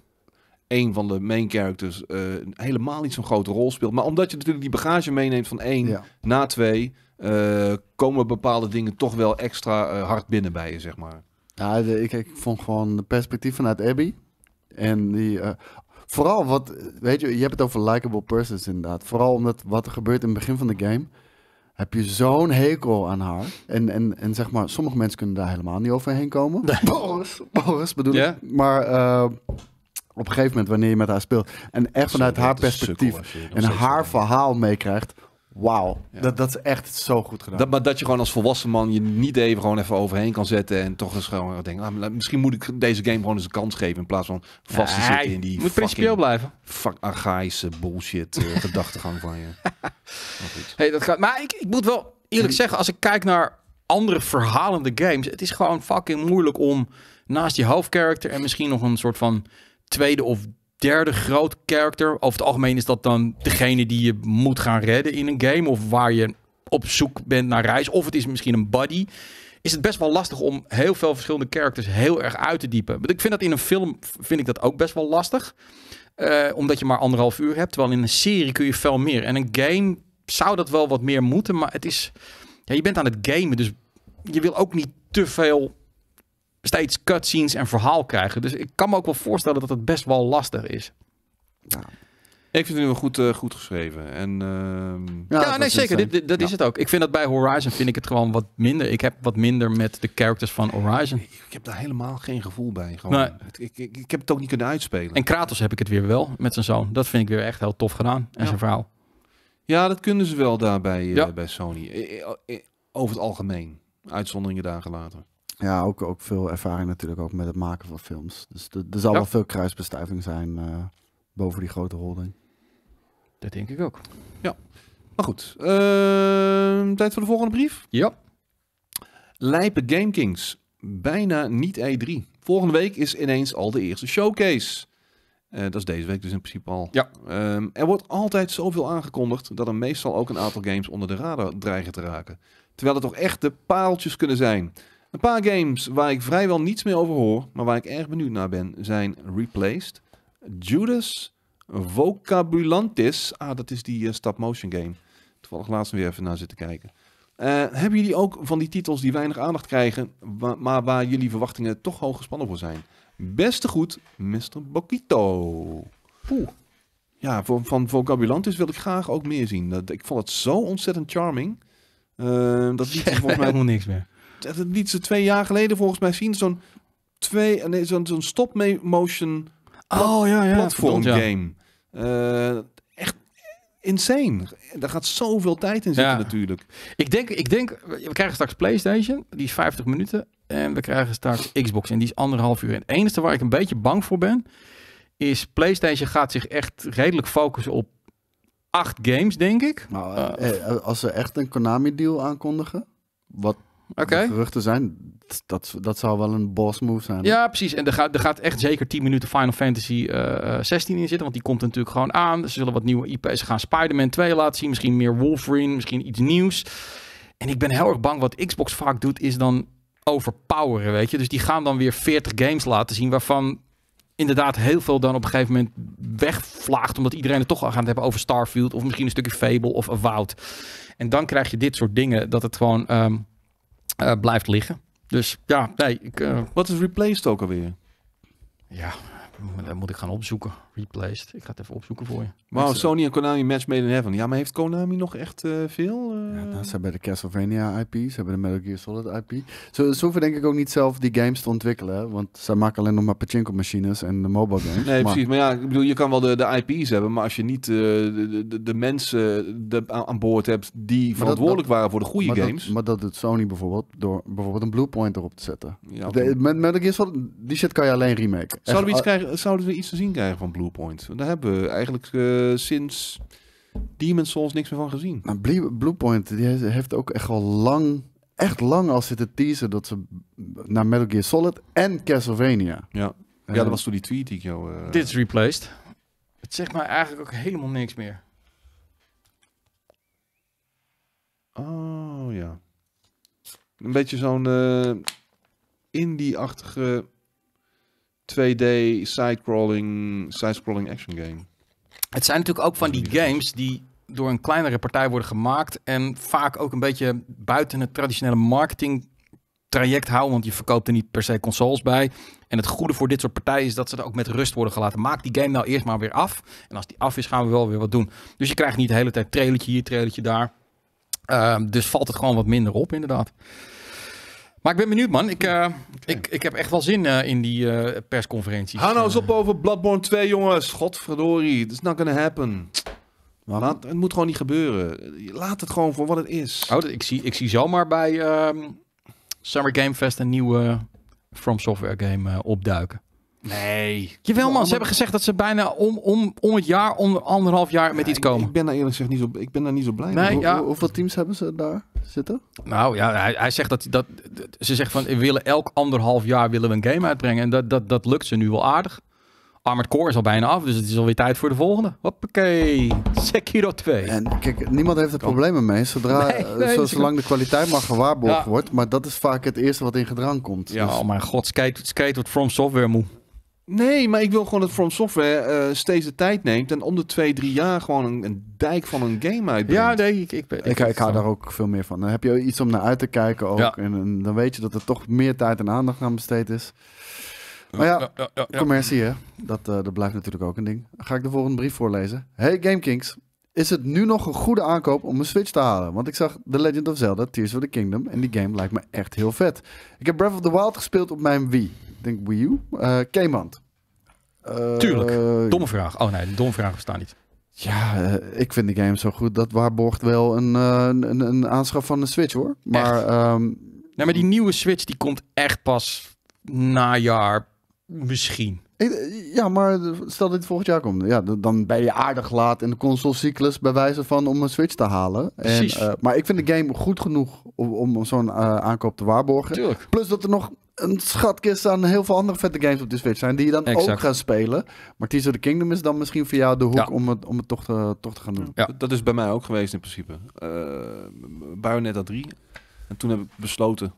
[SPEAKER 3] een van de main characters eh, helemaal niet zo'n grote rol speelt. Maar omdat je natuurlijk die bagage meeneemt van één
[SPEAKER 1] Ja.
[SPEAKER 3] na twee... eh, komen bepaalde dingen toch wel extra hard binnen bij je, zeg maar.
[SPEAKER 1] Ja, de- ik, ik vond gewoon de perspectief vanuit Abby. En die, vooral wat, weet je, je hebt het over likable persons inderdaad. Vooral omdat wat er gebeurt in het begin van de game, heb je zo'n hekel aan haar. En, en, en zeg maar, sommige mensen kunnen daar helemaal niet overheen komen. Boris, Boris bedoel ik. Maar eh, op een gegeven moment, wanneer je met haar speelt, en echt vanuit haar perspectief en haar verhaal meekrijgt, wauw.
[SPEAKER 3] Ja.
[SPEAKER 1] Dat, dat is echt zo goed gedaan.
[SPEAKER 3] Dat, maar dat je gewoon als volwassen man je niet even gewoon even overheen kan zetten en toch eens gewoon denken, ah, misschien moet ik deze game gewoon eens een kans geven in plaats van vast te
[SPEAKER 2] nee,
[SPEAKER 3] zitten in die
[SPEAKER 2] moet principieel
[SPEAKER 3] fucking
[SPEAKER 2] blijven.
[SPEAKER 3] fuck archaïsche bullshit eh, gedachtegang van je. Maar goed.
[SPEAKER 2] Hey, dat gaat, maar ik, ik moet wel eerlijk zeggen, als ik kijk naar andere verhalende games, het is gewoon fucking moeilijk om naast je hoofdcharacter en misschien nog een soort van tweede of derde groot character. Over het algemeen is dat dan degene die je moet gaan redden in een game of waar je op zoek bent naar reis. Of het is misschien een buddy. Is het best wel lastig om heel veel verschillende characters heel erg uit te diepen. Want ik vind dat in een film vind ik dat ook best wel lastig. Eh, omdat je maar anderhalf uur hebt. Terwijl in een serie kun je veel meer. En een game zou dat wel wat meer moeten. Maar het is. Ja, je bent aan het gamen. Dus je wil ook niet te veel. Steeds cutscenes en verhaal krijgen. Dus ik kan me ook wel voorstellen dat het best wel lastig is.
[SPEAKER 3] Ik vind het nu wel goed, eh, goed geschreven. En, ehm,
[SPEAKER 2] Ja, nee, zeker. Dit, dit- dat is het ook. Ik vind dat bij Horizon vind ik het gewoon wat minder. Ik heb wat minder met de characters van Horizon.
[SPEAKER 3] ik heb daar helemaal geen gevoel bij. Gewoon.
[SPEAKER 2] Nee.
[SPEAKER 3] Ik, ik, ik heb het ook niet kunnen uitspelen.
[SPEAKER 2] En Kratos heb ik het weer wel met zijn zoon. Dat vind ik weer echt heel tof gedaan. En
[SPEAKER 3] Ja.
[SPEAKER 2] zijn verhaal.
[SPEAKER 3] Ja, dat kunnen ze wel daar bij, eh, bij Sony. Eh, Over het algemeen. Uitzonderingen daar gelaten.
[SPEAKER 1] Ja, ook, ook veel ervaring natuurlijk ook met het maken van films. Dus er, zal
[SPEAKER 2] Ja.
[SPEAKER 1] wel veel kruisbestuiving zijn eh, boven die grote holding.
[SPEAKER 2] Dat denk ik ook.
[SPEAKER 3] Maar goed. ehm, tijd voor de volgende brief.
[SPEAKER 2] Ja.
[SPEAKER 3] Lijpe GameKings. Bijna niet E3. Volgende week is ineens al de eerste showcase. Eh, dat is deze week dus in principe al.
[SPEAKER 2] Ja.
[SPEAKER 3] Ehm, er wordt altijd zoveel aangekondigd dat er meestal ook een aantal games onder de radar dreigen te raken. Terwijl het toch echt de pareltjes kunnen zijn. Een paar games waar ik vrijwel niets meer over hoor, maar waar ik erg benieuwd naar ben, zijn Replaced, Judas, Vocabulantis. Ah, dat is die eh, stop-motion game. toevallig laatst weer even naar zitten kijken. Eh, hebben jullie ook van die titels die weinig aandacht krijgen, wa- maar waar jullie verwachtingen toch hoog gespannen voor zijn? Beste goed, Mr. Bokito.
[SPEAKER 2] Poeh.
[SPEAKER 3] Ja, voor, van Vocabulantis wil ik graag ook meer zien. Dat, ik vond het zo ontzettend charming. Eh, dat liet ze volgens mij
[SPEAKER 2] helemaal niks meer.
[SPEAKER 3] Dat liet ze twee jaar geleden volgens mij zien. Zo'n twee, nee, zo'n zo'n stop-motion
[SPEAKER 2] Oh ja, ja.
[SPEAKER 3] platform
[SPEAKER 2] ja.
[SPEAKER 3] game. Eh, echt insane. Daar gaat zoveel tijd in zitten
[SPEAKER 2] Ja.
[SPEAKER 3] natuurlijk.
[SPEAKER 2] Ik denk, ik denk, we krijgen straks PlayStation, die is 50 minuten. En we krijgen straks Xbox en die is anderhalf uur. En het enige waar ik een beetje bang voor ben, is PlayStation gaat zich echt redelijk focussen op acht games, denk ik.
[SPEAKER 1] Nou, eh, eh, als ze echt een Konami-deal aankondigen, wat
[SPEAKER 2] Oké.
[SPEAKER 1] de geruchten zijn, dat, dat zou wel een boss move zijn.
[SPEAKER 2] Ja, precies. En er gaat, er gaat echt zeker 10 minuten Final Fantasy eh, 16 in zitten. Want die komt er natuurlijk gewoon aan. Ze zullen wat nieuwe IP's gaan. Spider-Man 2 laten zien. Misschien meer Wolverine. Misschien iets nieuws. En ik ben heel erg bang. Wat Xbox vaak doet, is dan overpoweren, weet je. Dus die gaan dan weer 40 games laten zien. Waarvan inderdaad heel veel dan op een gegeven moment wegvlaagt. Omdat iedereen het toch al gaat hebben over Starfield. Of misschien een stukje Fable of Avowed. En dan krijg je dit soort dingen. Dat het gewoon ehm, eh, blijft liggen. Dus ja, nee, ik... eh,
[SPEAKER 3] Wat is Replaced ook alweer?
[SPEAKER 2] ja, dat moet ik gaan opzoeken. Replaced. Ik ga het even opzoeken voor je.
[SPEAKER 3] Wauw,
[SPEAKER 1] Mensen-
[SPEAKER 3] Sony en Konami match made in heaven. Ja, maar heeft Konami nog echt eh, veel? eh?
[SPEAKER 1] Ja, nou, ze hebben de Castlevania IP, ze hebben de Metal Gear Solid IP. Ze, ze hoeven denk ik ook niet zelf die games te ontwikkelen, hè, want zij maken alleen nog maar pachinko machines en de mobile games.
[SPEAKER 3] Nee,
[SPEAKER 1] maar,
[SPEAKER 3] precies. Maar ja, ik bedoel, je kan wel de, de IP's hebben, maar als je niet eh, de, de, de mensen de, aan boord hebt die verantwoordelijk waren voor de goede
[SPEAKER 1] maar
[SPEAKER 3] games.
[SPEAKER 1] Dat, maar dat doet Sony bijvoorbeeld door bijvoorbeeld een Bluepoint erop te zetten.
[SPEAKER 3] ja,
[SPEAKER 1] De, met Metal Gear Solid, die shit kan je alleen remaken.
[SPEAKER 3] zouden, we iets krijgen, zouden we iets te zien krijgen van Bluepoint? Want Daar hebben we eigenlijk eh, sinds Demon's Souls niks meer van gezien.
[SPEAKER 1] Nou, Blue- Bluepoint die heeft- ook echt al lang, echt lang al zitten teasen dat ze naar Metal Gear Solid en Castlevania.
[SPEAKER 3] Ja, ja
[SPEAKER 1] Eh,
[SPEAKER 3] dat was toen die tweet die ik jou... eh,
[SPEAKER 2] Dit is replaced. Het zegt mij eigenlijk ook helemaal niks meer.
[SPEAKER 3] Oh ja. Een beetje zo'n eh, indie-achtige 2D side-scrolling side-scrolling action game.
[SPEAKER 2] Het zijn natuurlijk ook van die games die door een kleinere partij worden gemaakt. En vaak ook een beetje buiten het traditionele marketing traject houden. Want je verkoopt er niet per se consoles bij. En het goede voor dit soort partijen is dat ze er ook met rust worden gelaten. Maak die game nou eerst maar weer af. En als die af is, gaan we wel weer wat doen. Dus je krijgt niet de hele tijd trailertje hier, trailertje daar. Ehm, dus valt het gewoon wat minder op, inderdaad. Maar ik ben benieuwd, man. Ik, eh, ik, ik heb echt wel zin eh, in die eh, persconferenties.
[SPEAKER 3] Hou nou eens op over Bloodborne 2, jongens. Godverdorie. It's not gonna happen.
[SPEAKER 1] waarom?
[SPEAKER 3] Laat, het moet gewoon niet gebeuren. Laat het gewoon voor wat het is.
[SPEAKER 2] Oh, ik, zie, ik zie zomaar bij ehm, Summer Game Fest een nieuwe From Software game opduiken.
[SPEAKER 3] Nee.
[SPEAKER 2] Jawel man, ze hebben gezegd dat ze bijna om, om, om het jaar, om anderhalf jaar met iets komen.
[SPEAKER 3] ik ben daar eerlijk gezegd niet zo, ik ben daar niet zo blij
[SPEAKER 2] Nee,
[SPEAKER 3] mee.
[SPEAKER 1] Hoe-
[SPEAKER 2] ja.
[SPEAKER 1] hoe- hoeveel teams hebben ze daar zitten?
[SPEAKER 2] Nou ja, hij, hij zegt dat, dat, ze zegt van we willen elk anderhalf jaar willen we een game uitbrengen. En dat, dat, dat lukt ze nu wel aardig. Armored Core is al bijna af, dus het is alweer tijd voor de volgende. Hoppakee, Sekiro 2.
[SPEAKER 1] En kijk, niemand heeft er problemen mee, zodra,
[SPEAKER 2] Nee, nee,
[SPEAKER 1] zo- zolang de kwaliteit maar gewaarborgd
[SPEAKER 2] Ja.
[SPEAKER 1] wordt. Maar dat is vaak het eerste wat in gedrang komt.
[SPEAKER 3] Ja.
[SPEAKER 1] Dus-
[SPEAKER 2] oh mijn god, skate, skate wordt From Software moe.
[SPEAKER 3] Nee, maar ik wil gewoon dat From Software eh, steeds de tijd neemt en om de twee, drie jaar gewoon een, een dijk van een game uitbrengt.
[SPEAKER 2] Ja, nee, ik, ik,
[SPEAKER 1] Ik, ik, hou daar ook veel meer van. Dan heb je iets om naar uit te kijken ook.
[SPEAKER 2] Ja.
[SPEAKER 1] En, en dan weet je dat er toch meer tijd en aandacht aan besteed is. Maar ja,
[SPEAKER 2] ja, ja, ja.
[SPEAKER 1] commercie hè. Dat, eh, dat blijft natuurlijk ook een ding. Ga ik de volgende brief voorlezen. Hey GameKings. Is het nu nog een goede aankoop om een Switch te halen? Want ik zag The Legend of Zelda Tears of the Kingdom. En die game lijkt me echt heel vet. Ik heb Breath of the Wild gespeeld op mijn Wii. Ik denk Wii U. Eh. Eh,
[SPEAKER 2] Tuurlijk. Domme vraag. Oh nee, de domme vragen bestaan niet.
[SPEAKER 1] Ja, eh, ik vind die game zo goed. Dat waarborgt wel een, een, een aanschaf van een Switch hoor. Maar ehm,
[SPEAKER 2] Nee, maar die nieuwe Switch die komt echt pas najaar misschien.
[SPEAKER 1] ja, maar stel dat het volgend jaar komt. Ja, dan ben je aardig laat in de consolecyclus bij wijze van om een Switch te halen.
[SPEAKER 2] Precies.
[SPEAKER 1] En, maar ik vind de game goed genoeg om, om zo'n aankoop te waarborgen.
[SPEAKER 2] Tuurlijk.
[SPEAKER 1] Plus dat er nog een schatkist aan heel veel andere vette games op de Switch zijn die je dan ook gaat spelen. Maar Tears of the Kingdom is dan misschien voor jou de hoek
[SPEAKER 2] Ja.
[SPEAKER 1] om, het, om het toch te, toch te gaan doen.
[SPEAKER 2] Ja.
[SPEAKER 3] Dat is bij mij ook geweest in principe. Uh, Bayonetta 3. En toen heb ik besloten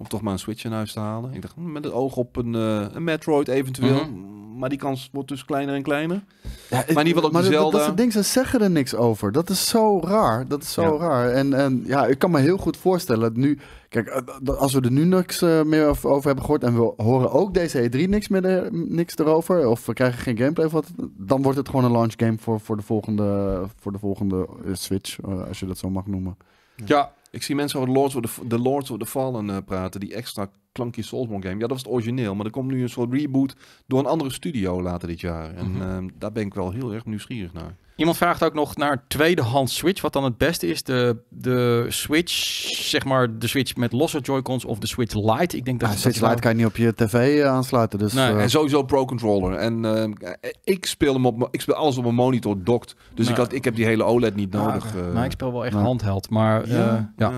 [SPEAKER 3] om toch maar een Switch in huis te halen. Ik dacht, hm, met het oog op een, eh, een Metroid eventueel.
[SPEAKER 2] Mhm.
[SPEAKER 3] maar die kans wordt dus kleiner en kleiner.
[SPEAKER 1] Ja,
[SPEAKER 3] Maar in ieder geval ook
[SPEAKER 1] maar
[SPEAKER 3] die
[SPEAKER 1] dat-. Dat, soort dingen, ze zeggen er niks over. Dat is zo raar. Dat is zo
[SPEAKER 3] Ja.
[SPEAKER 1] raar. En, en ja, ik kan me heel goed voorstellen. dat Nu, kijk, eh, als we er nu niks eh, meer over hebben gehoord. en we horen ook deze E3 niks, meer er- niks erover. of we krijgen geen gameplay of wat. dan wordt het gewoon een launch game voor, voor de volgende, voor de volgende Switch. als je dat zo mag noemen.
[SPEAKER 2] Ja,
[SPEAKER 3] Ik zie mensen over Lords of the, the Lords of the Fallen eh, praten, die extra clunky Soulsborne game. Ja, dat was het origineel, maar er komt nu een soort reboot door een andere studio later dit jaar. En
[SPEAKER 2] Mhm.
[SPEAKER 3] ehm, daar ben ik wel heel erg nieuwsgierig naar.
[SPEAKER 2] Iemand vraagt ook nog naar tweedehands Switch. Wat dan het beste is. De, de Switch, zeg maar de Switch met losse Joy-Cons of de Switch Lite. Ik denk dat het
[SPEAKER 1] Switch Lite kan je niet op je tv eh, aansluiten. Dus,
[SPEAKER 2] Nee,
[SPEAKER 1] eh,
[SPEAKER 3] En sowieso Pro Controller. En eh, ik speel hem op, ik speel alles op mijn monitor dokt. Dus
[SPEAKER 2] Nou.
[SPEAKER 3] ik, had, ik heb die hele OLED niet
[SPEAKER 2] Ah,
[SPEAKER 3] nodig.
[SPEAKER 2] maar ik speel wel echt
[SPEAKER 1] nou.
[SPEAKER 2] handheld. Maar ja, ja.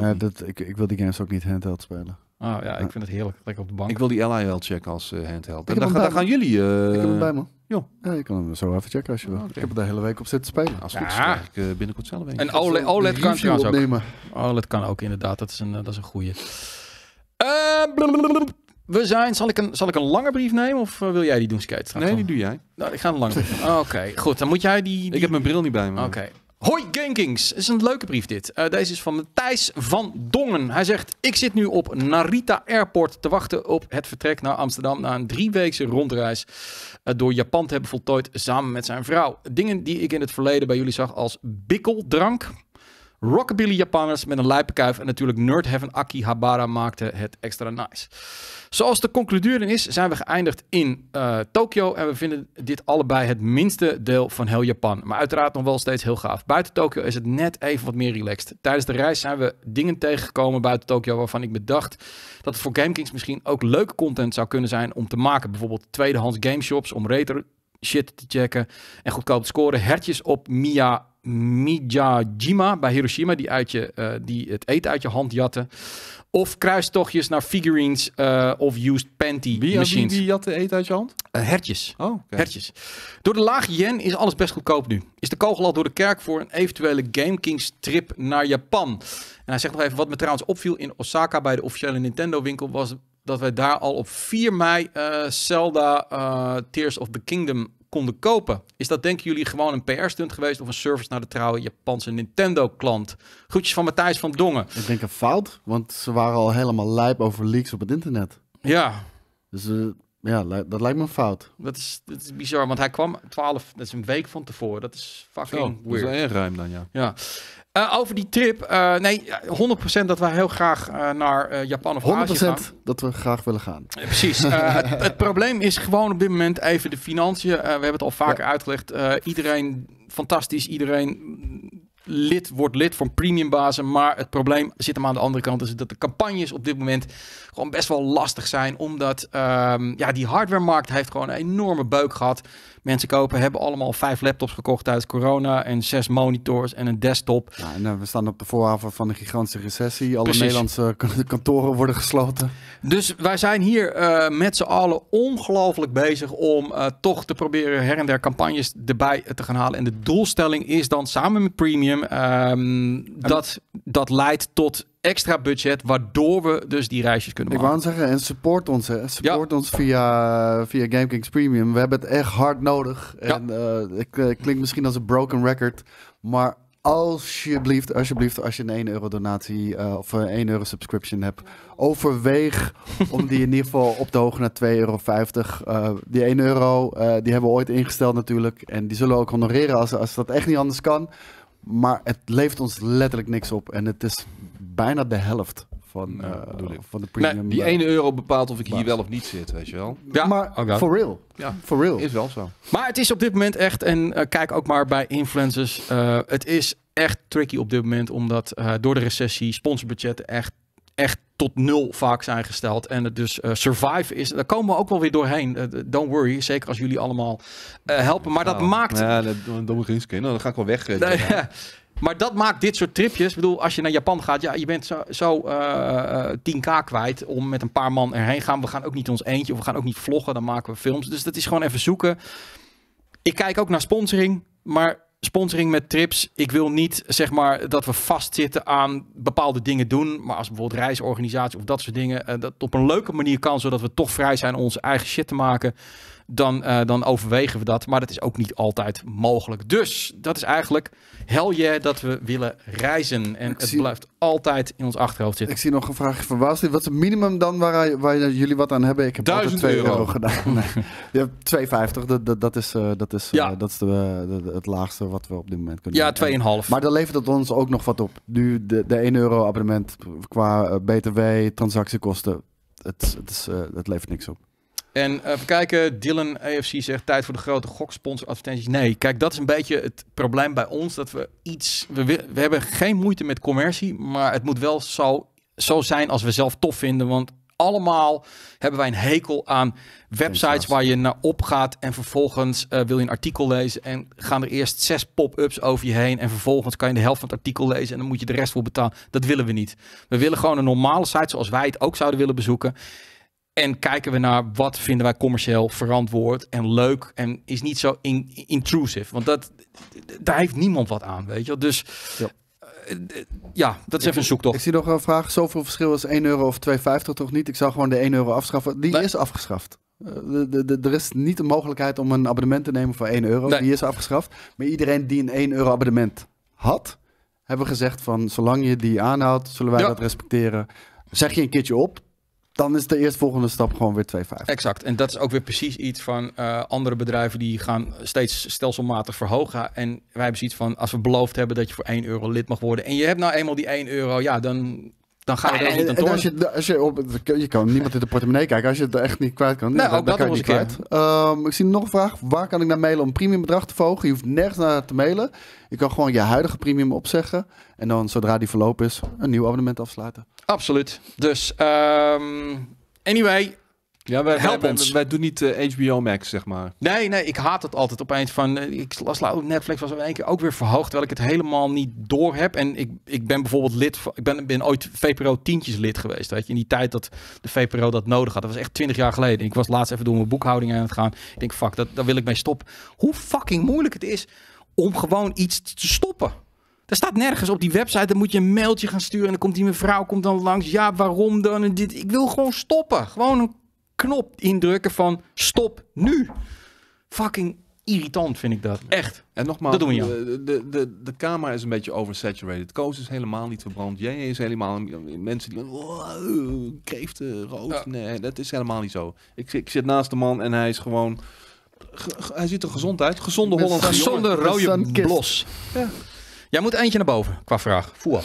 [SPEAKER 3] ja,
[SPEAKER 1] dat, ik, ik wil die games ook niet handheld spelen.
[SPEAKER 2] Oh, ja, ik vind het heerlijk. Lekker op de bank.
[SPEAKER 3] Ik wil die LIL checken als eh, handheld. En ga- daar
[SPEAKER 1] bij
[SPEAKER 3] gaan jullie... eh,
[SPEAKER 1] ik heb hem bij me.
[SPEAKER 3] joh.
[SPEAKER 1] Ja, je kan hem zo even checken als je wil.
[SPEAKER 3] Oké.
[SPEAKER 1] Ik heb er de hele week op zitten spelen.
[SPEAKER 3] Als het goed is,
[SPEAKER 2] Ja.
[SPEAKER 3] ik eh, binnenkort zelf een.
[SPEAKER 2] En OLED, OLED kan trouwens ook.
[SPEAKER 1] opnemen.
[SPEAKER 2] OLED kan ook inderdaad. Dat is een, dat is een goeie. Eh, blablabla. we zijn... Zal ik, een, zal ik een lange brief nemen of wil jij die doen, Skate?
[SPEAKER 3] Nee, die doe jij.
[SPEAKER 2] Nou, ik ga een lange brief. Oké, goed. Dan moet jij die... die...
[SPEAKER 3] Ik heb mijn bril niet bij me.
[SPEAKER 2] Oké. Hoi Gankings, is een leuke brief dit. Eh, deze is van Matthijs van Dongen. Hij zegt, ik zit nu op Narita Airport te wachten op het vertrek naar Amsterdam... na een drieweekse rondreis eh, door Japan te hebben voltooid samen met zijn vrouw. Dingen die ik in het verleden bij jullie zag als bikkeldrank... Rockabilly Japanners met een lijpenkuif en natuurlijk Nerd Heaven Akihabara maakte het extra nice. Zoals te concluderen is, zijn we geëindigd in eh Tokio en we vinden dit allebei het minste deel van heel Japan. Maar uiteraard nog wel steeds heel gaaf. Buiten Tokio is het net even wat meer relaxed. Tijdens de reis zijn we dingen tegengekomen buiten Tokio waarvan ik bedacht dat het voor GameKings misschien ook leuke content zou kunnen zijn om te maken. Bijvoorbeeld tweedehands gameshops om retro shit te checken en goedkoop te scoren. Hertjes op Mia, Miyajima bij Hiroshima die, uit je, eh, die het eten uit je hand jatten. Of kruistochtjes naar figurines eh, of used panty
[SPEAKER 3] Wie, wie,
[SPEAKER 2] machines.
[SPEAKER 3] wie had de eten uit je hand?
[SPEAKER 2] Eh, hertjes.
[SPEAKER 3] Oh.
[SPEAKER 2] Hertjes. Door de lage yen is alles best goedkoop nu. Is de kogel al door de kerk voor een eventuele Game Kings trip naar Japan? En hij zegt nog even, wat me trouwens opviel in Osaka bij de officiële Nintendo winkel was dat wij daar al op 4 mei Zelda Tears of the Kingdom konden kopen. Is dat denken jullie gewoon een PR-stunt geweest of een service naar de trouwe Japanse Nintendo-klant? Groetjes van Matthijs van Dongen.
[SPEAKER 1] Ik denk een fout, want ze waren al helemaal lijp over leaks op het internet.
[SPEAKER 2] Ja,
[SPEAKER 1] Dus eh, ja, dat lijkt me een fout.
[SPEAKER 2] dat is, dat is bizar, want hij kwam 12, dat is een week van tevoren. Dat is
[SPEAKER 3] Zo,
[SPEAKER 2] fucking
[SPEAKER 3] dat is
[SPEAKER 2] weird.
[SPEAKER 3] wel erg ruim dan, ja.
[SPEAKER 2] Ja. Eh, over die trip. eh, nee, 100% dat wij heel graag eh, naar Japan of Azië gaan.
[SPEAKER 1] 100% dat we graag willen gaan.
[SPEAKER 2] Precies. Eh, het, het probleem is gewoon op dit moment even de financiën. Eh, we hebben het al vaker uitgelegd. Eh, iedereen fantastisch. Iedereen lid wordt lid van premiumbazen. Maar het probleem zit hem aan de andere kant. Is dat de campagnes op dit moment gewoon best wel lastig zijn. Omdat ehm, ja, die hardwaremarkt heeft gewoon een enorme beuk gehad. Mensen kopen, hebben allemaal vijf laptops gekocht tijdens corona. En zes monitors en een desktop.
[SPEAKER 1] Ja, en, eh, we staan op de voorhaven van een gigantische recessie. Alle
[SPEAKER 2] Precies.
[SPEAKER 1] Nederlandse kantoren worden gesloten.
[SPEAKER 2] Dus wij zijn hier eh, met z'n allen ongelooflijk bezig om eh, toch te proberen her en der campagnes erbij te gaan halen. En de doelstelling is dan samen met Premium ehm, dat dat leidt tot extra budget, waardoor we dus die reisjes kunnen
[SPEAKER 1] Ik
[SPEAKER 2] maken.
[SPEAKER 1] wou zeggen, en support ons. Hè. Support ons via, via GameKings Premium. We hebben het echt hard nodig.
[SPEAKER 2] Ja.
[SPEAKER 1] En eh, ik eh, klink misschien als een broken record. Maar alsjeblieft, alsjeblieft, als je een 1 euro donatie eh, of een 1 euro subscription hebt, overweeg om die in ieder geval op te hogen naar 2,50 euro. Die 1 euro, die hebben we ooit ingesteld natuurlijk. En die zullen we ook honoreren als, als dat echt niet anders kan. Maar het levert ons letterlijk niks op. En het is bijna de helft van,
[SPEAKER 3] Ja,
[SPEAKER 1] eh, van de premium.
[SPEAKER 3] Die
[SPEAKER 1] eh,
[SPEAKER 3] 1 euro bepaalt of ik hier wel of niet zit, weet je wel.
[SPEAKER 2] Ja,
[SPEAKER 1] maar
[SPEAKER 2] dat.
[SPEAKER 1] for real.
[SPEAKER 3] Ja,
[SPEAKER 1] For real.
[SPEAKER 3] is wel zo.
[SPEAKER 2] Maar het is op dit moment echt, en eh, kijk ook maar bij influencers, eh, het is echt tricky op dit moment, omdat eh, door de recessie sponsorbudgetten echt, echt tot nul vaak zijn gesteld. En het dus eh, survive is, daar komen we ook wel weer doorheen. Eh, don't worry, zeker als jullie allemaal eh, helpen. Maar dat
[SPEAKER 3] Nou,
[SPEAKER 2] maakt...
[SPEAKER 3] Ja, dat doe ik eens. Nou, dan ga ik wel weg. eh,
[SPEAKER 2] Nee,
[SPEAKER 3] ja.
[SPEAKER 2] Maar dat maakt dit soort tripjes. Ik bedoel, als je naar Japan gaat, ja, je bent zo, zo eh, eh, 10k kwijt om met een paar man erheen gaan. We gaan ook niet ons eentje, of we gaan ook niet vloggen, dan maken we films. Dus dat is gewoon even zoeken. Ik kijk ook naar sponsoring, maar sponsoring met trips. Ik wil niet zeg maar dat we vastzitten aan bepaalde dingen doen, maar als bijvoorbeeld reisorganisatie of dat soort dingen, eh, dat op een leuke manier kan, zodat we toch vrij zijn om onze eigen shit te maken. Dan, eh, dan overwegen we dat. Maar dat is ook niet altijd mogelijk. Dus dat is eigenlijk hell yeah dat we willen reizen. En
[SPEAKER 1] Ik
[SPEAKER 2] het
[SPEAKER 1] zie-
[SPEAKER 2] blijft altijd in ons achterhoofd zitten.
[SPEAKER 1] Ik zie nog een vraag van. Wat is het minimum dan waar, waar jullie wat aan hebben? Ik heb altijd
[SPEAKER 3] 1000
[SPEAKER 1] 2 euro.
[SPEAKER 3] euro.
[SPEAKER 1] gedaan. Nee. Je hebt 2,50. Dat, dat, dat is, eh, dat is, eh,
[SPEAKER 2] Ja.
[SPEAKER 1] dat is de, de- de- het laagste wat we op dit moment kunnen
[SPEAKER 2] Ja,
[SPEAKER 1] doen.
[SPEAKER 2] 2,5.
[SPEAKER 1] Maar dan levert het ons ook nog wat op. Nu de, de 1 euro abonnement qua BTW, transactiekosten. Het, het, is, het levert niks op.
[SPEAKER 2] En eh, even kijken, Dylan AFC zegt tijd voor de grote goksponsor advertenties. Nee, kijk, dat is een beetje het probleem bij ons. Dat we iets, we, we hebben geen moeite met commercie, maar het moet wel zo, zo zijn als we zelf tof vinden. Want allemaal hebben wij een hekel aan websites waar je naar op gaat en vervolgens eh, wil je een artikel lezen en gaan er eerst zes pop-ups over je heen en vervolgens kan je de helft van het artikel lezen en dan moet je de rest voor betalen. Dat willen we niet. We willen gewoon een normale site zoals wij het ook zouden willen bezoeken. En kijken we naar wat vinden wij commercieel verantwoord en leuk en is niet zo in, intrusive. Want dat, daar heeft niemand wat aan, weet je wel. Dus
[SPEAKER 1] Ja.
[SPEAKER 2] eh, ja, dat is even een
[SPEAKER 1] Ik
[SPEAKER 2] zoektocht.
[SPEAKER 1] zie nog een vraag. Zoveel verschil is 1 euro of 2,50 toch niet? Ik zou gewoon de 1 euro afschaffen. Die
[SPEAKER 2] Nee.
[SPEAKER 1] is afgeschaft. Eh, de, de, de- er is niet de mogelijkheid om een abonnement te nemen voor 1 euro.
[SPEAKER 2] Nee.
[SPEAKER 1] Die is afgeschaft. Maar iedereen die een 1 euro abonnement had, hebben gezegd van zolang je die aanhoudt, zullen wij
[SPEAKER 2] Ja.
[SPEAKER 1] dat respecteren. Zeg je een keertje op, dan is de eerstvolgende stap gewoon weer 2,50.
[SPEAKER 2] Exact. En dat is ook weer precies iets van eh, andere bedrijven die gaan steeds stelselmatig verhogen. En wij hebben zoiets van, als we beloofd hebben dat je voor 1 euro lid mag worden. En je hebt nou eenmaal die 1 euro, ja, dan, dan gaan we er ook niet aan
[SPEAKER 1] En, als je, als je, op, je kan niemand in de portemonnee kijken. Als je het echt niet kwijt kan,
[SPEAKER 2] Nou,
[SPEAKER 1] ja, dan,
[SPEAKER 2] ook dat
[SPEAKER 1] kan je niet kwijt. Ehm, ik zie nog een vraag. Waar kan ik naar mailen om premium bedrag te verhogen? Je hoeft nergens naar te mailen. Je kan gewoon je huidige premium opzeggen. En dan, zodra die verlopen is, een nieuw abonnement afsluiten.
[SPEAKER 2] Absoluut. Dus, ehm, anyway,
[SPEAKER 3] Ja, wij,
[SPEAKER 2] Help
[SPEAKER 3] wij,
[SPEAKER 2] ons.
[SPEAKER 3] Wij, wij doen niet eh, HBO Max, zeg maar.
[SPEAKER 2] Nee, nee, ik haat het altijd opeens van. eh, Ik las ook Netflix was in één keer ook weer verhoogd, terwijl ik het helemaal niet door heb. En ik, ik ben bijvoorbeeld lid van. Ik ben, ben ooit VPRO tientjes lid geweest. Weet je, in die tijd dat de VPRO dat nodig had. Dat was echt 20 jaar geleden. Ik was laatst even door mijn boekhouding aan het gaan. Ik denk, fuck, dat, daar wil ik mee stoppen. Hoe fucking moeilijk het is om gewoon iets te stoppen. Er staat nergens op die website. Dan moet je een mailtje gaan sturen. En dan komt die mevrouw komt dan langs. Ja, waarom dan? En dit. Ik wil gewoon stoppen. Gewoon een knop indrukken van stop nu. Fucking irritant vind ik dat. Echt.
[SPEAKER 3] En nogmaals,
[SPEAKER 2] Dat doen we niet
[SPEAKER 3] de, de, de, de camera is een beetje oversaturated. Koos is helemaal niet verbrand. Jij is helemaal... Mensen die... Wow, kreeften, rood.
[SPEAKER 2] Ja.
[SPEAKER 3] Nee, dat is helemaal niet zo. Ik, ik zit naast de man en hij is gewoon... ge- ge- hij ziet er gezond uit. Gezonde Hollandse.
[SPEAKER 2] Gezonde rode blos.
[SPEAKER 3] Ja.
[SPEAKER 2] Jij moet eentje naar boven qua vraag. Voer.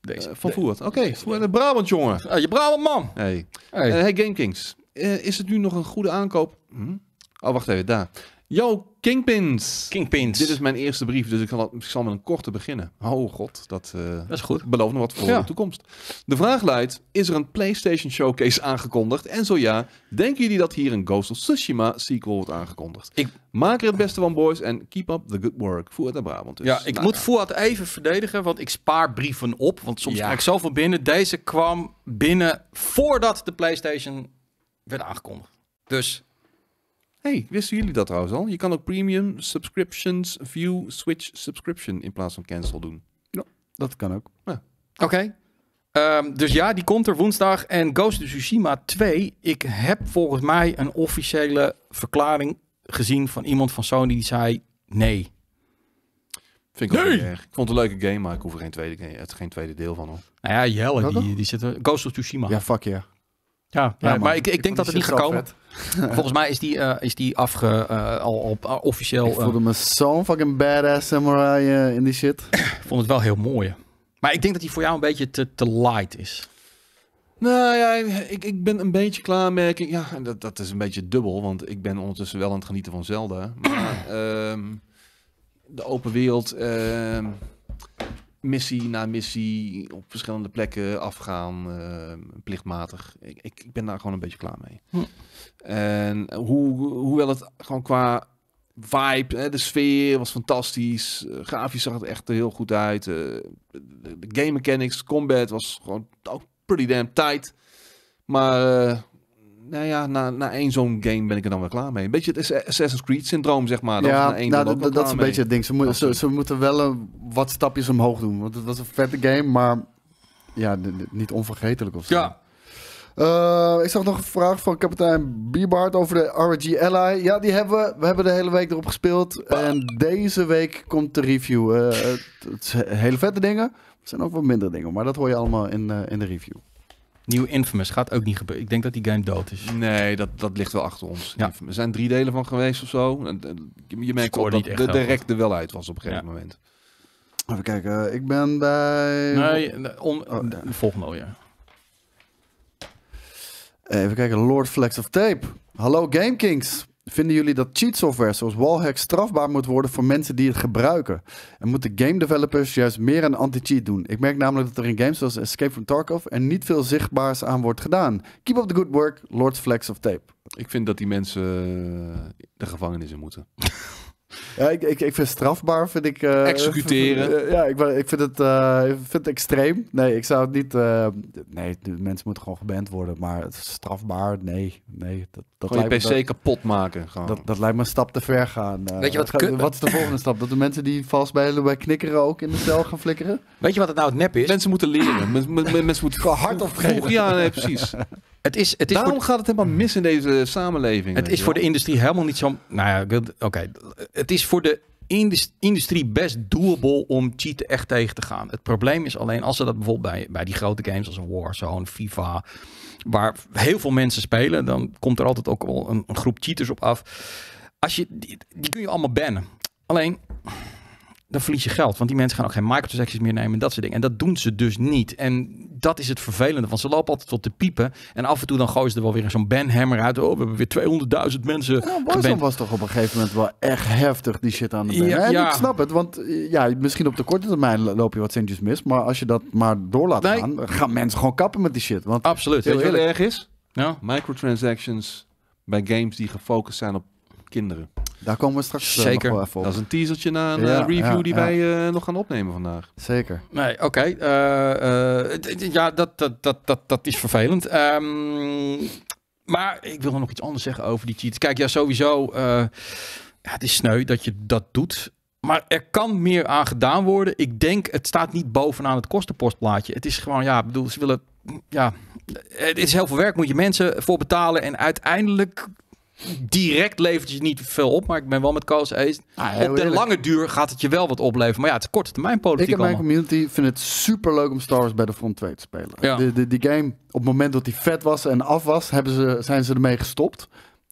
[SPEAKER 2] Deze.
[SPEAKER 3] Eh, van Voert. Oké, Voert, de Brabant jongen.
[SPEAKER 2] Ah, je brave man.
[SPEAKER 3] Hey.
[SPEAKER 2] Hey.
[SPEAKER 3] Eh, hey GameKings, Eh, is het nu nog een goede aankoop? Hm? Oh, wacht even, daar. Yo, Kingpins.
[SPEAKER 2] Kingpins.
[SPEAKER 3] Dit is mijn eerste brief, dus ik zal, ik zal met een korte beginnen. Oh god, dat eh
[SPEAKER 2] Dat is goed.
[SPEAKER 3] belooft nog wat voor
[SPEAKER 2] Ja.
[SPEAKER 3] de toekomst. De vraag luidt, is er een PlayStation Showcase aangekondigd? En zo ja, denken jullie dat hier een Ghost of Tsushima sequel wordt aangekondigd?
[SPEAKER 2] Ik-
[SPEAKER 3] Maak er het beste van, boys, en keep up the good work. Voer het naar Brabant. Dus,
[SPEAKER 2] Ja, ik
[SPEAKER 3] nou
[SPEAKER 2] moet Fuad even verdedigen, want ik spaar brieven op. Want soms
[SPEAKER 3] Ja.
[SPEAKER 2] krijg ik zoveel binnen. Deze kwam binnen voordat de PlayStation werd aangekondigd. Dus
[SPEAKER 3] Hey, wisten jullie dat trouwens al? Je kan ook premium, subscriptions, view, switch, subscription in plaats van cancel doen.
[SPEAKER 1] Dat kan ook.
[SPEAKER 2] Oké. Ehm, dus ja, die komt er woensdag. En Ghost of Tsushima 2. Ik heb volgens mij een officiële verklaring gezien van iemand van Sony die zei nee.
[SPEAKER 3] Vind ik ook
[SPEAKER 2] Nee!
[SPEAKER 3] niet erg. Ik vond het een leuke game, maar ik hoef er geen tweede, het geen tweede deel van. Hoor.
[SPEAKER 2] Nou ja, Jelle, die, die zit er. Ghost of Tsushima. Ja,
[SPEAKER 1] Ja, fuck yeah.
[SPEAKER 2] Ja,
[SPEAKER 1] Ja,
[SPEAKER 2] maar, ik, ik, denk dat het
[SPEAKER 1] die
[SPEAKER 2] niet
[SPEAKER 1] shit
[SPEAKER 2] gaat
[SPEAKER 1] zo
[SPEAKER 2] komen.
[SPEAKER 1] vet.
[SPEAKER 2] Volgens mij is die, eh, is die afge, eh, al op uh, officieel.
[SPEAKER 1] Ik
[SPEAKER 2] eh,
[SPEAKER 1] voelde me zo'n fucking badass samurai eh, in die shit.
[SPEAKER 2] ik vond het wel heel mooi. Maar ik denk dat die voor jou een beetje te, te light is.
[SPEAKER 3] Nou ja, ik, ik ben een beetje klaar met... Ja, en dat, dat is een beetje dubbel, want ik ben ondertussen wel aan het genieten van Zelda. Maar ehm, de open wereld, ehm, missie na missie, op verschillende plekken afgaan, ehm, plichtmatig. Ik, ik, ik ben daar gewoon een beetje klaar mee.
[SPEAKER 2] Hm.
[SPEAKER 3] En hoe, hoewel het gewoon qua vibe, hè, de sfeer was fantastisch. eh, grafisch zag het echt heel goed uit. eh, de, de game mechanics, combat was gewoon ook pretty damn tight. Maar nou ja, na, na één zo'n game ben ik er dan wel klaar mee. Een beetje het Assassin's Creed syndroom, zeg maar. Dat
[SPEAKER 1] ja,
[SPEAKER 3] na één
[SPEAKER 1] nou,
[SPEAKER 3] dan ook
[SPEAKER 1] dat, dat is een beetje het ding. Ze, moeten ze,
[SPEAKER 3] Absoluut.
[SPEAKER 1] ze moeten wel een, wat stapjes omhoog doen. Want het was een vette game, maar ja, niet onvergetelijk of zo.
[SPEAKER 2] Ja.
[SPEAKER 1] Eh, ik zag nog een vraag van kapitein Bierbaard over de RG Ally. Ja, die hebben we. We hebben de hele week erop gespeeld. En deze week komt de review. Eh, het, het zijn hele vette dingen. Er zijn ook wat minder dingen. Maar dat hoor je allemaal in, eh, in de review.
[SPEAKER 2] Nieuwe Infamous gaat ook niet gebeuren. Ik denk dat die game dood is.
[SPEAKER 3] Nee, dat, dat ligt wel achter ons.
[SPEAKER 2] Ja.
[SPEAKER 3] Er zijn drie delen van geweest of zo. Je je merkt
[SPEAKER 2] Scoorde
[SPEAKER 3] dat de, rek er wel uit was op een gegeven
[SPEAKER 2] Ja.
[SPEAKER 3] moment.
[SPEAKER 1] Even kijken. Ik ben bij...
[SPEAKER 2] Nee, on-
[SPEAKER 1] Oh,
[SPEAKER 2] de volgende al, ja.
[SPEAKER 1] Even kijken, Lord Flex of Tape. Hallo GameKings. Vinden jullie dat cheat software zoals wallhack strafbaar moet worden voor mensen die het gebruiken? En moeten game developers juist meer aan anti-cheat doen? Ik merk namelijk dat er in games zoals Escape from Tarkov er niet veel zichtbaars aan wordt gedaan. Keep up the good work, Lord Flex of Tape.
[SPEAKER 3] Ik vind dat die mensen de gevangenis in moeten.
[SPEAKER 1] Ja, ik, ik, ik vind strafbaar, vind ik... eh,
[SPEAKER 3] Executeren.
[SPEAKER 1] ja, ik, ik, vind het, eh, ik vind het extreem. Nee, ik zou het niet... eh, nee, de mensen moeten gewoon geband worden. Maar het is strafbaar, nee. nee dat, dat
[SPEAKER 3] Gewoon je PC kapot maken. Gewoon.
[SPEAKER 1] Dat, dat lijkt me een stap te ver gaan. Eh,
[SPEAKER 2] Weet je wat
[SPEAKER 1] ga- wat is de volgende stap? Dat de mensen die vast bij, bij knikkeren ook in de cel gaan flikkeren?
[SPEAKER 2] Weet je wat het nou het nep is?
[SPEAKER 3] Mensen moeten leren. Men- men- men- mensen moeten
[SPEAKER 1] hard opgeven.
[SPEAKER 3] Ja, nee, precies.
[SPEAKER 2] Het is, het is
[SPEAKER 3] Daarom
[SPEAKER 2] voor,
[SPEAKER 3] gaat het helemaal mis in deze samenleving.
[SPEAKER 2] het is voor de industrie helemaal niet zo... Nou ja, oké. Het is voor de indus- industrie best doable om cheaten echt tegen te gaan. Het probleem is alleen als ze dat bijvoorbeeld bij, bij die grote games als Warzone, FIFA... waar heel veel mensen spelen, dan komt er altijd ook wel een, een groep cheaters op af. Als je, die, die kun je allemaal bannen. Alleen, dan verlies je geld. Want die mensen gaan ook geen microtransactions meer nemen en dat soort dingen. En dat doen ze dus niet. En dat is het vervelende. Want ze lopen altijd tot de piepen. En af en toe dan gooien ze er wel weer zo'n banhammer uit. Oh, we hebben weer 200.000 mensen
[SPEAKER 1] Ja, Warzone
[SPEAKER 2] geband.
[SPEAKER 1] was toch op een gegeven moment wel echt heftig die shit aan de benen.
[SPEAKER 2] Ja,
[SPEAKER 1] en
[SPEAKER 2] ja.
[SPEAKER 1] ik snap het, want eh, ja, misschien op de korte termijn lo- loop je wat centjes mis. Maar als je dat maar door laat
[SPEAKER 2] Nee.
[SPEAKER 1] gaan, dan gaan mensen gewoon kappen met die shit. Want
[SPEAKER 2] Absoluut.
[SPEAKER 3] Weet je wat
[SPEAKER 1] eerlijk.
[SPEAKER 3] erg is?
[SPEAKER 2] Ja.
[SPEAKER 3] Microtransactions bij games die gefocust zijn op kinderen.
[SPEAKER 1] Daar komen we straks eh,
[SPEAKER 2] Zeker.
[SPEAKER 1] nog wel even op.
[SPEAKER 3] Dat is een teasertje na een
[SPEAKER 1] Ja,
[SPEAKER 3] eh, review
[SPEAKER 1] ja,
[SPEAKER 3] die
[SPEAKER 1] ja.
[SPEAKER 3] wij eh, nog gaan opnemen vandaag.
[SPEAKER 1] Zeker.
[SPEAKER 2] Nee, oké. eh, eh, ja, dat, dat, dat, dat, dat is vervelend. Ehm, maar ik wil nog iets anders zeggen over die cheats. Kijk, ja, sowieso. eh, ja, het is sneu dat je dat doet. Maar er kan meer aan gedaan worden. Ik denk, het staat niet bovenaan het kostenpostplaatje. Het is gewoon, ja, ik bedoel, ze willen, ja, het is heel veel werk, moet je mensen voor betalen. En uiteindelijk, direct levert je niet veel op. Maar ik ben wel met Koos eens.
[SPEAKER 1] Ah,
[SPEAKER 2] Op de
[SPEAKER 1] eerlijk.
[SPEAKER 2] lange duur gaat het je wel wat opleveren. Maar ja, het is korte termijn
[SPEAKER 1] Ik
[SPEAKER 2] politiek
[SPEAKER 1] en mijn community vind het super leuk om Star Wars Battlefront 2 te spelen.
[SPEAKER 2] Ja.
[SPEAKER 1] De, de, die game, op het moment dat die vet was en af was, hebben ze, zijn ze ermee gestopt.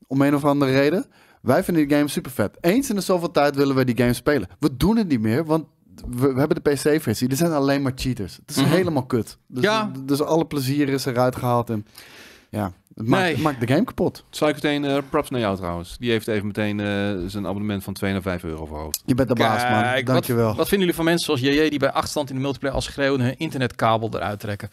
[SPEAKER 1] Om een of andere reden. Wij vinden die game super vet. Eens in de zoveel tijd willen we die game spelen. We doen het niet meer, want we, we hebben de PC-versie. Er zijn alleen maar cheaters. Het is
[SPEAKER 2] Mhm.
[SPEAKER 1] helemaal kut. Dus,
[SPEAKER 2] Ja.
[SPEAKER 1] dus alle plezier is eruit gehaald. En ja, het maakt,
[SPEAKER 2] Nee.
[SPEAKER 1] het maakt de game kapot.
[SPEAKER 3] Suikerteen, eh props naar jou trouwens. Die heeft even meteen eh, zijn abonnement van 2 naar 5 euro verhoogd.
[SPEAKER 1] Je bent de baas, man. Dankjewel.
[SPEAKER 2] Wat, wat vinden jullie van mensen zoals JJ die bij achterstand in de multiplayer als schreeuwen hun internetkabel eruit trekken?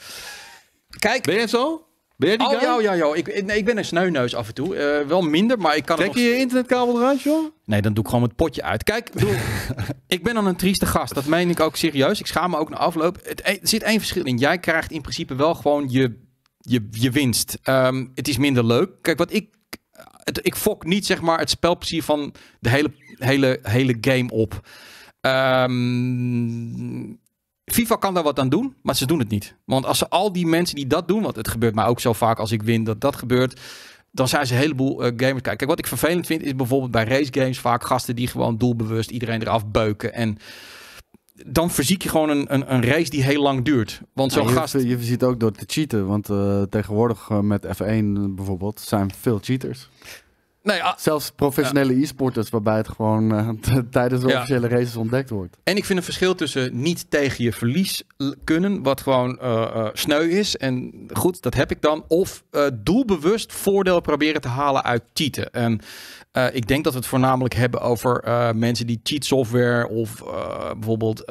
[SPEAKER 2] Kijk.
[SPEAKER 3] Ben je zo? Ben jij die
[SPEAKER 2] Oh
[SPEAKER 3] guy?
[SPEAKER 2] ja, ja, ja. Ik, ik- nee, ik ben een sneuneus af en toe. Eh, wel minder, maar ik kan het
[SPEAKER 3] Trek
[SPEAKER 2] nog
[SPEAKER 3] je je internetkabel eruit, joh?
[SPEAKER 2] Nee, dan doe ik gewoon het potje uit. Kijk, ik ik ben dan een trieste gast. Dat meen ik ook serieus. Ik schaam me ook na afloop. Het, er zit één verschil in. Jij krijgt in principe wel gewoon je, je, je winst. Ehm, het is minder leuk. Kijk, wat ik... Het, ik fok niet, zeg maar, het spelplezier van de hele, hele, hele game op. Ehm, FIFA kan daar wat aan doen, maar ze doen het niet. Want als ze al die mensen die dat doen, want het gebeurt mij ook zo vaak als ik win dat dat gebeurt, dan zijn ze een heleboel eh, gamers. Kijk, kijk, wat ik vervelend vind is bijvoorbeeld bij race games vaak gasten die gewoon doelbewust iedereen eraf beuken. En dan verziek je gewoon een, een, een race die heel lang duurt. Want zo'n
[SPEAKER 1] Ja, je,
[SPEAKER 2] gast...
[SPEAKER 1] je ziet ook door te cheaten. Want eh, tegenwoordig eh, met F1 bijvoorbeeld zijn veel cheaters.
[SPEAKER 2] Nee, ah,
[SPEAKER 1] Zelfs professionele e-sporters, waarbij het gewoon eh, tijdens de
[SPEAKER 2] Ja.
[SPEAKER 1] officiële races ontdekt wordt.
[SPEAKER 2] En ik vind een verschil tussen niet tegen je verlies kunnen, wat gewoon sneu is. En goed, dat heb ik dan. Of doelbewust voordeel proberen te halen uit cheaten. En eh, ik denk dat we het voornamelijk hebben over eh, mensen die cheat software of eh, bijvoorbeeld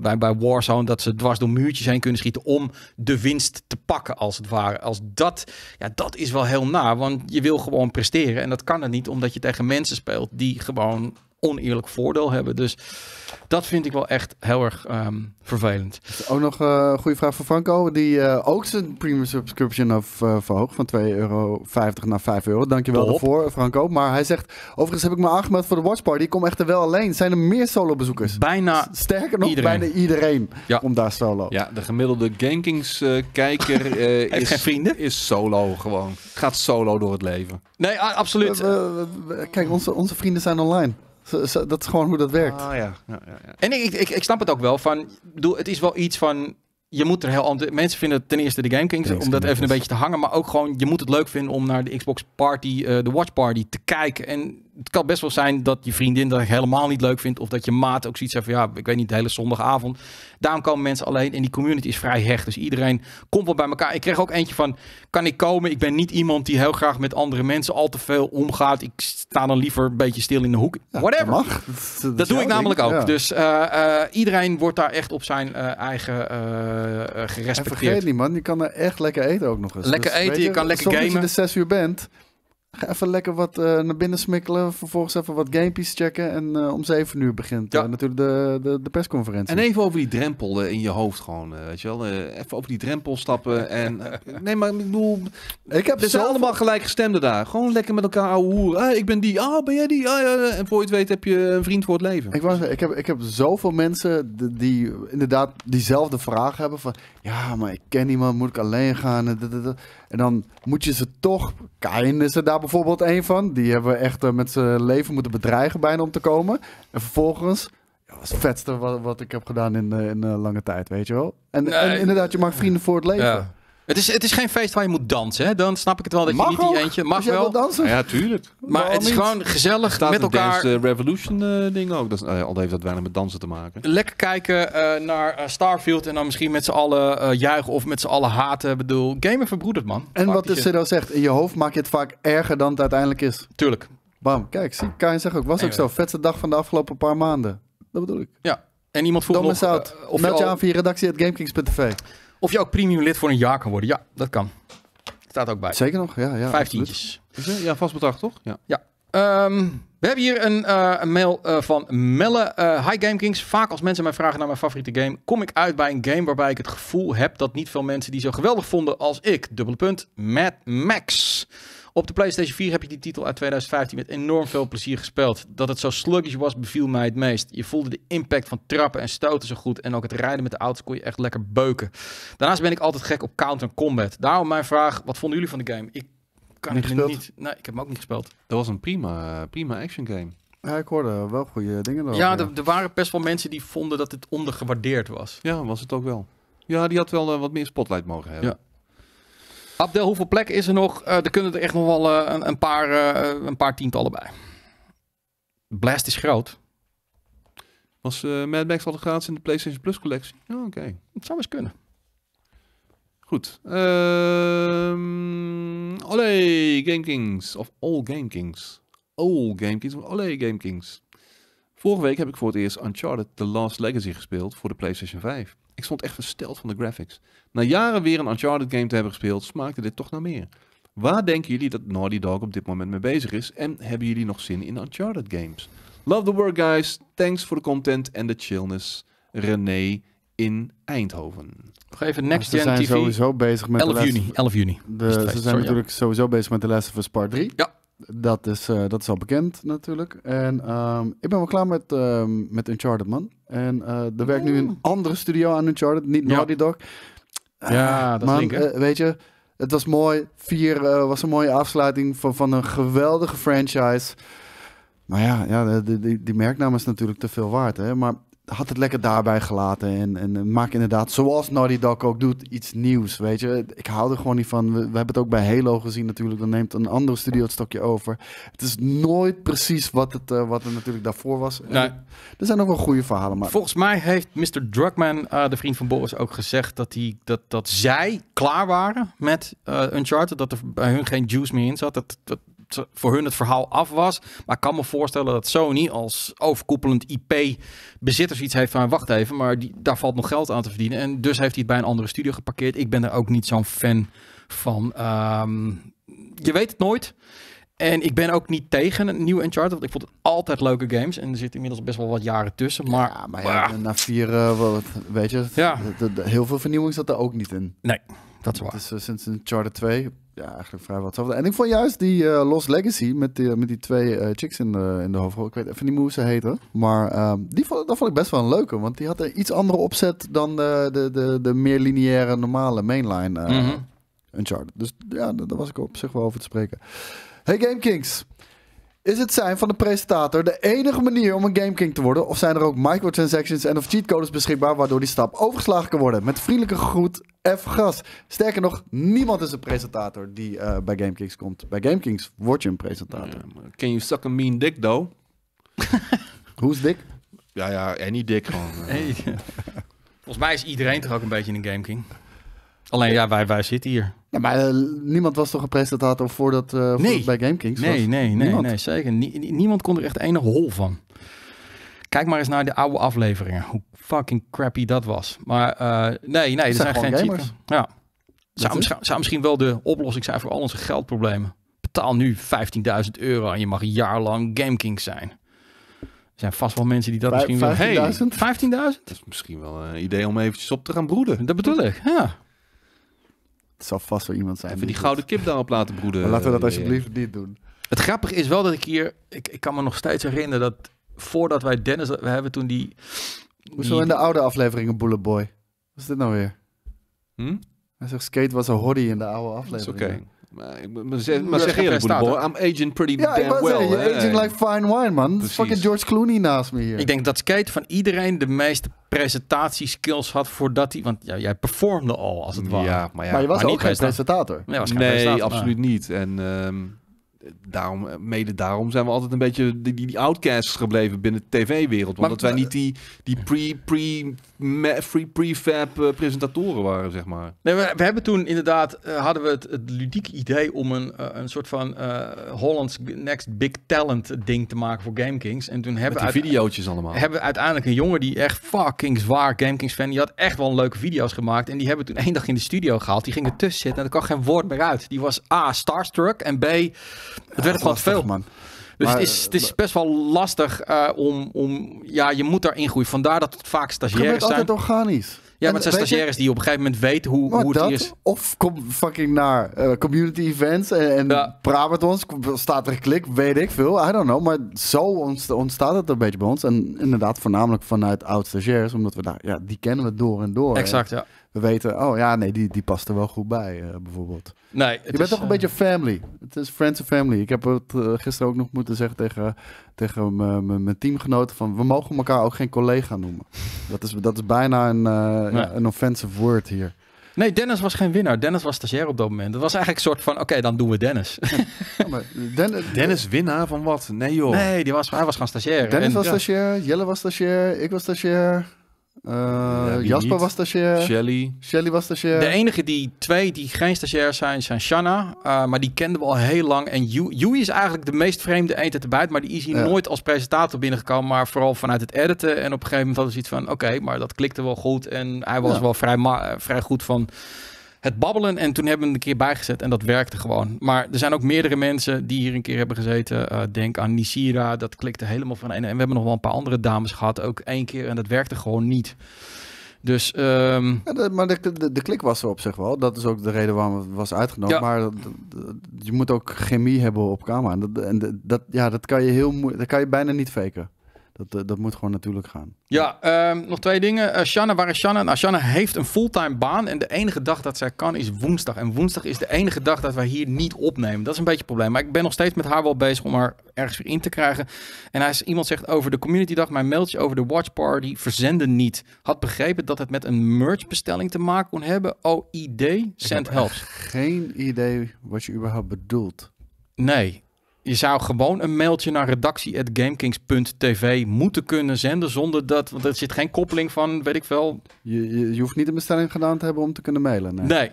[SPEAKER 2] bij, bij Warzone dat ze dwars door muurtjes heen kunnen schieten om de winst te pakken als het ware. Als dat, ja, dat is wel heel na, want je wil gewoon presteren en dat kan er niet omdat je tegen mensen speelt die gewoon oneerlijk voordeel hebben. Dus dat vind ik wel echt heel erg ehm, vervelend.
[SPEAKER 1] Ook nog eh, een goede vraag van Franco. Die eh, ook zijn premium subscription heeft uh, verhoogd van 2,50 euro naar 5 euro. Dankjewel
[SPEAKER 2] Top.
[SPEAKER 1] daarvoor, Franco. Maar hij zegt, overigens heb ik me aangemeld voor de Watch Party. Ik kom echter wel alleen. Zijn er meer solo bezoekers?
[SPEAKER 2] Bijna
[SPEAKER 1] Sterker nog,
[SPEAKER 2] iedereen.
[SPEAKER 1] bijna iedereen
[SPEAKER 2] Ja.
[SPEAKER 1] komt daar solo.
[SPEAKER 3] Ja, de gemiddelde GameKings-kijker eh
[SPEAKER 2] Heeft
[SPEAKER 3] is,
[SPEAKER 2] geen vrienden.
[SPEAKER 3] is solo gewoon. Gaat solo door het leven.
[SPEAKER 2] Nee, absoluut.
[SPEAKER 1] We- we- we- kijk, onze, onze vrienden zijn online. Zo- dat is gewoon hoe dat werkt.
[SPEAKER 3] Ah ja. ja, ja, ja.
[SPEAKER 2] En ik, ik, ik snap het ook wel. Van, bedoel, het is wel iets van. Je moet er heel anders. Mensen vinden het ten eerste de Game Kings
[SPEAKER 1] Thanks,
[SPEAKER 2] om dat even een
[SPEAKER 1] Kings.
[SPEAKER 2] beetje te hangen. Maar ook gewoon, je moet het leuk vinden om naar de Xbox Party, eh, de Watch Party te kijken. En het kan best wel zijn dat je vriendin dat helemaal niet leuk vindt. Of dat je maat ook zoiets heeft van, ja, ik weet niet, de hele zondagavond. Daarom komen mensen alleen. En die community is vrij hecht. Dus iedereen komt wel bij elkaar. Ik kreeg ook eentje van, kan ik komen? Ik ben niet iemand die heel graag met andere mensen al te veel omgaat. Ik sta dan liever een beetje stil in de hoek.
[SPEAKER 1] Ja,
[SPEAKER 2] Whatever.
[SPEAKER 1] Dat mag. Dat,
[SPEAKER 2] doe ik namelijk
[SPEAKER 1] ding.
[SPEAKER 2] ook.
[SPEAKER 1] Ja.
[SPEAKER 2] Dus eh, eh, iedereen wordt daar echt op zijn eh, eigen eh,
[SPEAKER 1] En
[SPEAKER 2] gerespecteerd.
[SPEAKER 1] vergeet niet, man. Je kan er echt lekker eten ook nog eens.
[SPEAKER 2] Lekker eten,
[SPEAKER 1] weet
[SPEAKER 2] je kan lekker gamen.
[SPEAKER 1] als je er zes uur bent, ga even lekker wat eh, naar binnen smikkelen. Vervolgens even wat gamepies checken. En eh, om zeven uur begint
[SPEAKER 2] Ja.
[SPEAKER 1] eh, natuurlijk de, de, de persconferentie.
[SPEAKER 3] En even over die drempel in je hoofd gewoon, weet je wel. Even over die drempel stappen en... nee, maar ik bedoel,
[SPEAKER 1] ik heb
[SPEAKER 3] zijn
[SPEAKER 1] zelf
[SPEAKER 3] allemaal gelijkgestemden daar. Gewoon lekker met elkaar ouwe hoeren. Ah, ik ben die, ah, ben jij die? Ah, ja. En voor je het weet heb je een vriend voor het leven.
[SPEAKER 1] Ik, zeggen, ik, heb, ik heb zoveel mensen die, die inderdaad diezelfde vraag hebben van... Ja, maar ik ken iemand, moet ik alleen gaan? En, dan moet je ze toch... Kain is er daar bijvoorbeeld een van. Die hebben we echt eh, met zijn leven moeten bedreigen bijna om te komen. En vervolgens... Ja, dat is het vetste wat, wat ik heb gedaan in, eh, in eh, lange tijd, weet je wel. En,
[SPEAKER 2] Nee.
[SPEAKER 1] en inderdaad, je maakt vrienden voor het leven.
[SPEAKER 2] Ja. Het, is, het is geen feest waar je moet dansen. Hè? Dan snap ik het wel dat
[SPEAKER 1] Mag
[SPEAKER 2] je niet
[SPEAKER 1] ook,
[SPEAKER 2] die eentje... Mag wel.
[SPEAKER 1] dansen.
[SPEAKER 3] Ja, tuurlijk.
[SPEAKER 2] Maar
[SPEAKER 1] waarom
[SPEAKER 2] het is
[SPEAKER 1] niet?
[SPEAKER 2] gewoon gezellig
[SPEAKER 3] Staat
[SPEAKER 2] met
[SPEAKER 3] het
[SPEAKER 2] elkaar...
[SPEAKER 3] Dance eh, Revolution eh, ding ook. Dat is, eh, al heeft dat weinig met dansen te maken.
[SPEAKER 2] Lekker kijken eh, naar Starfield en dan misschien met z'n allen eh, juichen of met z'n allen haten. Ik bedoel, gamen verbroedert, man.
[SPEAKER 1] En wat de
[SPEAKER 2] je-
[SPEAKER 1] Sido zegt, in je hoofd maak je het vaak erger dan het uiteindelijk is.
[SPEAKER 2] Tuurlijk.
[SPEAKER 1] Bam, kijk, zie, Kain zegt ook, was ook zo. Vetste dag van de afgelopen paar maanden. Dat bedoel ik.
[SPEAKER 2] Ja. En iemand vroeg
[SPEAKER 1] Dom
[SPEAKER 2] nog eh, of, je
[SPEAKER 1] Meld je
[SPEAKER 2] al-
[SPEAKER 1] aan via redactie.gamekings.tv.
[SPEAKER 2] of je ook premium lid voor een jaar kan worden. Ja, dat kan. Staat ook bij.
[SPEAKER 1] Zeker nog? Ja, ja.
[SPEAKER 2] Vijftientjes.
[SPEAKER 3] Ja, vast bedrag toch? Ja.
[SPEAKER 2] Ehm, we hebben hier een, eh, een mail eh, van Melle. eh Hi GameKings. Vaak als mensen mij vragen naar mijn favoriete game, kom ik uit bij een game waarbij ik het gevoel heb dat niet veel mensen die zo geweldig vonden als ik. Dubbele punt. Mad Max. Op de PlayStation 4 heb ik die titel uit 2015 met enorm veel plezier gespeeld. Dat het zo sluggish was, beviel mij het meest. Je voelde de impact van trappen en stoten zo goed. En ook het rijden met de auto's kon je echt lekker beuken. Daarnaast ben ik altijd gek op counter combat. Daarom mijn vraag, wat vonden jullie van de game? Ik kan
[SPEAKER 1] Niet
[SPEAKER 2] het niet... Nee, ik heb hem ook niet gespeeld.
[SPEAKER 3] Dat was een prima, prima action game.
[SPEAKER 1] Ja, ik hoorde wel goede dingen erover.
[SPEAKER 2] Ja, er, er waren best wel mensen die vonden dat het ondergewaardeerd was.
[SPEAKER 3] Ja, was het ook wel. Ja, die had wel eh, wat meer spotlight mogen hebben.
[SPEAKER 2] Ja. Abdel, hoeveel plekken is er nog? Eh, er kunnen er echt nog wel eh, een, een, paar, eh, een paar tientallen bij. Blast is groot.
[SPEAKER 3] Was Mad Max al gratis in de PlayStation Plus collectie? Ja, oké.
[SPEAKER 2] Het zou eens kunnen.
[SPEAKER 3] Goed. Ehm Olé, Game Kings. Of All Game Kings. All Game Kings. Olé, Game Kings. Vorige week heb ik voor het eerst Uncharted The Last Legacy gespeeld voor de PlayStation 5. Ik stond echt versteld van de graphics. Na jaren weer een Uncharted game te hebben gespeeld, smaakte dit toch naar meer. Waar denken jullie dat Naughty Dog op dit moment mee bezig is? En hebben jullie nog zin in Uncharted games? Love the work, guys. Thanks voor de content en de chillness. René in Eindhoven.
[SPEAKER 2] Nog even Next
[SPEAKER 1] ze
[SPEAKER 2] Gen
[SPEAKER 1] zijn
[SPEAKER 2] TV.
[SPEAKER 1] sowieso bezig met
[SPEAKER 2] 11
[SPEAKER 1] de Last
[SPEAKER 2] juni. 11 juni.
[SPEAKER 1] De, ze zijn
[SPEAKER 2] sorry,
[SPEAKER 1] natuurlijk sowieso bezig met The Last of Us Part 3.
[SPEAKER 2] Ja.
[SPEAKER 1] Dat is, eh, dat is al bekend natuurlijk. En ehm, ik ben wel klaar met, ehm, met Uncharted, man. En eh, er werkt nu een andere studio aan Uncharted, niet
[SPEAKER 2] Ja.
[SPEAKER 1] Naughty Dog.
[SPEAKER 2] Ja, dat is
[SPEAKER 1] man,
[SPEAKER 2] link,
[SPEAKER 1] eh, weet je, het was mooi. Vier eh, was een mooie afsluiting van, van een geweldige franchise. Maar ja, ja die, die, die merknaam is natuurlijk te veel waard, hè. Maar had het lekker daarbij gelaten en, en maak inderdaad, zoals Naughty Dog ook doet, iets nieuws, weet je. Ik hou er gewoon niet van. We, we hebben het ook bij Halo gezien natuurlijk. Dan neemt een andere studio het stokje over. Het is nooit precies wat, het, eh, wat er natuurlijk daarvoor was. En
[SPEAKER 2] Nee.
[SPEAKER 1] Er zijn ook wel goede verhalen, maar...
[SPEAKER 2] Volgens mij heeft Mr. Drugman, eh, de vriend van Boris, ook gezegd dat, hij, dat, dat zij klaar waren met eh, Uncharted. Dat er bij hun geen juice meer in zat. Dat, dat voor hun het verhaal af was. Maar ik kan me voorstellen dat Sony als overkoepelend IP-bezitter zoiets heeft van... wacht even, maar die, daar valt nog geld aan te verdienen. En dus heeft hij het bij een andere studio geparkeerd. Ik ben er ook niet zo'n fan van. Ehm, je weet het nooit. En ik ben ook niet tegen een nieuwe Uncharted, want ik vond het altijd leuke games. En er zitten inmiddels best wel wat jaren tussen. Maar
[SPEAKER 1] ja, maar ja, na vier, eh, weet je,
[SPEAKER 2] Ja.
[SPEAKER 1] heel veel vernieuwing zat er ook niet in.
[SPEAKER 2] dat is waar.
[SPEAKER 1] Is eh, sinds Uncharted 2, ja, eigenlijk vrij wat hetzelfde. En ik vond juist die eh, Lost Legacy met die, met die twee eh, chicks in de, in de hoofdrol. Ik weet even niet hoe ze heten. Maar ehm, die vond, dat vond ik best wel een leuke. Want die had een iets andere opzet dan de, de, de, de meer lineaire, normale mainline eh,
[SPEAKER 2] Mhm.
[SPEAKER 1] Uncharted. Dus ja, daar was ik op zich wel over te spreken. Hey GameKings. Is het zijn van de presentator de enige manier om een GameKing te worden? Of zijn er ook microtransactions en of cheatcodes beschikbaar waardoor die stap overgeslagen kan worden? Met vriendelijke groet, F. Gas. Sterker nog, niemand is een presentator die eh, bij GameKings komt. Bij GameKings word je een presentator.
[SPEAKER 3] Can you suck a mean dick, though?
[SPEAKER 1] Hoe is dik?
[SPEAKER 3] Ja, ja, en niet dik gewoon.
[SPEAKER 2] Hey. Volgens mij is iedereen toch ook een beetje een Game King. Alleen ja, wij, wij zitten hier.
[SPEAKER 1] Ja, maar eh, niemand was toch een presentator voordat, eh voordat
[SPEAKER 2] Nee.
[SPEAKER 1] het bij GameKings was?
[SPEAKER 2] Nee, nee, nee,
[SPEAKER 1] Niemand.
[SPEAKER 2] nee, zeker. Nie- nie- niemand kon er echt ene hol van. Kijk maar eens naar de oude afleveringen. Hoe fucking crappy dat was. Maar eh, nee, nee, er zijn,
[SPEAKER 1] gewoon
[SPEAKER 2] geen
[SPEAKER 1] gamers.
[SPEAKER 2] Ja. Zou,
[SPEAKER 1] is.
[SPEAKER 2] misschien- zou misschien wel de oplossing zijn voor al onze geldproblemen. Betaal nu 15.000 euro en je mag een jaar lang Game King zijn. Er zijn vast wel mensen die dat misschien willen.
[SPEAKER 1] 15.000?
[SPEAKER 2] 15.000?
[SPEAKER 3] Dat is misschien wel een idee om eventjes op te gaan broeden.
[SPEAKER 2] Dat bedoel ik, ja.
[SPEAKER 1] Het zal vast wel iemand zijn.
[SPEAKER 3] Even die gouden kip daarop laten broeden.
[SPEAKER 1] Maar laten we dat
[SPEAKER 3] eh,
[SPEAKER 1] alsjeblieft niet doen.
[SPEAKER 2] Het grappige is wel dat ik hier... Ik, ik kan me nog steeds herinneren dat voordat wij Dennis... We hebben toen die...
[SPEAKER 1] Hoezo
[SPEAKER 2] die-
[SPEAKER 1] in de oude afleveringen Bullet Boy? Wat is dit nou weer?
[SPEAKER 3] Hm?
[SPEAKER 1] Hij zegt skate was een hobby in de oude
[SPEAKER 3] Dat is
[SPEAKER 1] aflevering.
[SPEAKER 3] oké. Maar, ik- maar zeg, maar eerlijk, boy, I'm aging pretty
[SPEAKER 1] Ja,
[SPEAKER 3] damn well.
[SPEAKER 1] zeggen, aging like fine wine, man.
[SPEAKER 3] Precies.
[SPEAKER 1] Fucking George Clooney naast me hier.
[SPEAKER 2] Ik denk dat Skate van iedereen de meeste presentatieskills had voordat hij... Want ja, jij performde al, als het ware.
[SPEAKER 3] Ja, maar ja.
[SPEAKER 1] maar je was
[SPEAKER 2] maar
[SPEAKER 1] ook
[SPEAKER 2] niet
[SPEAKER 1] geen
[SPEAKER 2] presentator.
[SPEAKER 1] presentator.
[SPEAKER 2] Nee, was geen
[SPEAKER 3] nee,
[SPEAKER 2] presentator.
[SPEAKER 3] absoluut niet. En ehm, daarom, mede daarom zijn we altijd een beetje die, die, outcasts gebleven binnen de tv-wereld.
[SPEAKER 2] Maar-
[SPEAKER 3] Want dat wij niet die, die pre, pre, me- free prefab eh, presentatoren waren, zeg maar.
[SPEAKER 2] Nee, we, we hebben toen inderdaad, eh, hadden we het, het ludieke idee om een, eh, een soort van eh Holland's Next Big Talent ding te maken voor GameKings. En toen
[SPEAKER 3] Met
[SPEAKER 2] hebben
[SPEAKER 3] die
[SPEAKER 2] we,
[SPEAKER 3] videootjes allemaal.
[SPEAKER 2] hebben we uiteindelijk een jongen die echt fucking zwaar GameKings fan, die had echt wel leuke video's gemaakt. En die hebben we toen één dag in de studio gehaald. Die ging ertussen zitten en er kwam geen woord meer uit. Die was A, starstruck en B, het werd gewoon te veel.
[SPEAKER 1] man.
[SPEAKER 2] Dus
[SPEAKER 1] Maar,
[SPEAKER 2] het, is, het is best wel lastig eh, om, om, ja, je moet daarin groeien. Vandaar dat het vaak
[SPEAKER 1] Het
[SPEAKER 2] stagiaires
[SPEAKER 1] gebeurt
[SPEAKER 2] zijn.
[SPEAKER 1] altijd organisch.
[SPEAKER 2] Ja,
[SPEAKER 1] En
[SPEAKER 2] maar het zijn
[SPEAKER 1] je-
[SPEAKER 2] stagiaires die op een gegeven moment weten hoe, hoe het
[SPEAKER 1] dat,
[SPEAKER 2] is.
[SPEAKER 1] Of kom fucking naar eh, community events en, en
[SPEAKER 2] Ja.
[SPEAKER 1] praat met ons. Staat er een klik, weet ik veel. I don't know. Maar zo ontsta- ontstaat het een beetje bij ons. En inderdaad voornamelijk vanuit oud-stagiairs. Omdat we daar, ja, die kennen we door en door.
[SPEAKER 2] Exact, ja.
[SPEAKER 1] We weten, oh ja, nee, die, die past er wel goed bij, eh, bijvoorbeeld.
[SPEAKER 2] Nee, het
[SPEAKER 1] Je bent
[SPEAKER 2] is,
[SPEAKER 1] toch een
[SPEAKER 2] eh,
[SPEAKER 1] beetje family. Het is friends and family. Ik heb het eh, gisteren ook nog moeten zeggen tegen, tegen mijn- teamgenoten van... we mogen elkaar ook geen collega noemen. Dat is, dat is bijna een, eh, een offensive word hier.
[SPEAKER 2] Nee, Dennis was geen winnaar. Dennis was stagiair op dat moment. Het was eigenlijk een soort van, oké, dan doen we Dennis.
[SPEAKER 1] Ja, maar Den-
[SPEAKER 3] Dennis winnaar van wat? Nee joh.
[SPEAKER 2] Nee, die was, hij was gewoon stagiair.
[SPEAKER 1] Dennis
[SPEAKER 2] En-
[SPEAKER 1] was
[SPEAKER 2] ja.
[SPEAKER 1] stagiair, Jelle was stagiair, ik was stagiair, eh, Jasper
[SPEAKER 3] niet?
[SPEAKER 1] was stagiair,
[SPEAKER 3] Shelly.
[SPEAKER 1] Shelly was stagiair.
[SPEAKER 2] De enige die, twee die geen stagiair zijn, zijn Shanna. eh, maar die kenden we al heel lang. En Yu- Yui is eigenlijk de meest vreemde eend uit de buit. Maar die is hier
[SPEAKER 1] Ja.
[SPEAKER 2] nooit als presentator binnengekomen. Maar vooral vanuit het editen. En op een gegeven moment hadden ze iets van... Oké, maar dat klikte wel goed. En hij was
[SPEAKER 1] Ja.
[SPEAKER 2] wel vrij, vrij goed van het babbelen. En toen hebben we hem een keer bijgezet. En dat werkte gewoon. Maar er zijn ook meerdere mensen die hier een keer hebben gezeten. Eh, denk aan Nisira. Dat klikte helemaal van een. En we hebben nog wel een paar andere dames gehad. Ook één keer. En dat werkte gewoon niet. Dus... ehm,
[SPEAKER 1] Ja, de- maar de, de, de klik was er op zich wel. Dat is ook de reden waarom het was uitgenodigd.
[SPEAKER 2] Ja.
[SPEAKER 1] Maar je moet ook chemie hebben op camera. En dat, en dat- ja, dat kan je heel moe- dat kan je bijna niet faken. Dat, eh, dat moet gewoon natuurlijk gaan.
[SPEAKER 2] Ja, ehm, nog twee dingen. Eh Shanna, waar is Shanna? Nou, Shanna heeft een fulltime baan en de enige dag dat zij kan is woensdag. En woensdag is de enige dag dat wij hier niet opnemen. Dat is een beetje het probleem. Maar ik ben nog steeds met haar wel bezig om haar ergens weer in te krijgen. En hij, iemand zegt over de community dag, mijn mailtje over de watch party verzenden niet. Had begrepen dat het met een merch bestelling te maken kon hebben. OID, send helps.
[SPEAKER 1] Geen idee wat je überhaupt bedoelt.
[SPEAKER 2] Nee. Je zou gewoon een mailtje naar redactie.gamekings.tv moeten kunnen zenden zonder dat, want er zit geen koppeling van, weet ik veel,
[SPEAKER 1] Je, je, je hoeft niet een bestelling gedaan te hebben om te kunnen mailen. Nee.
[SPEAKER 2] Nee.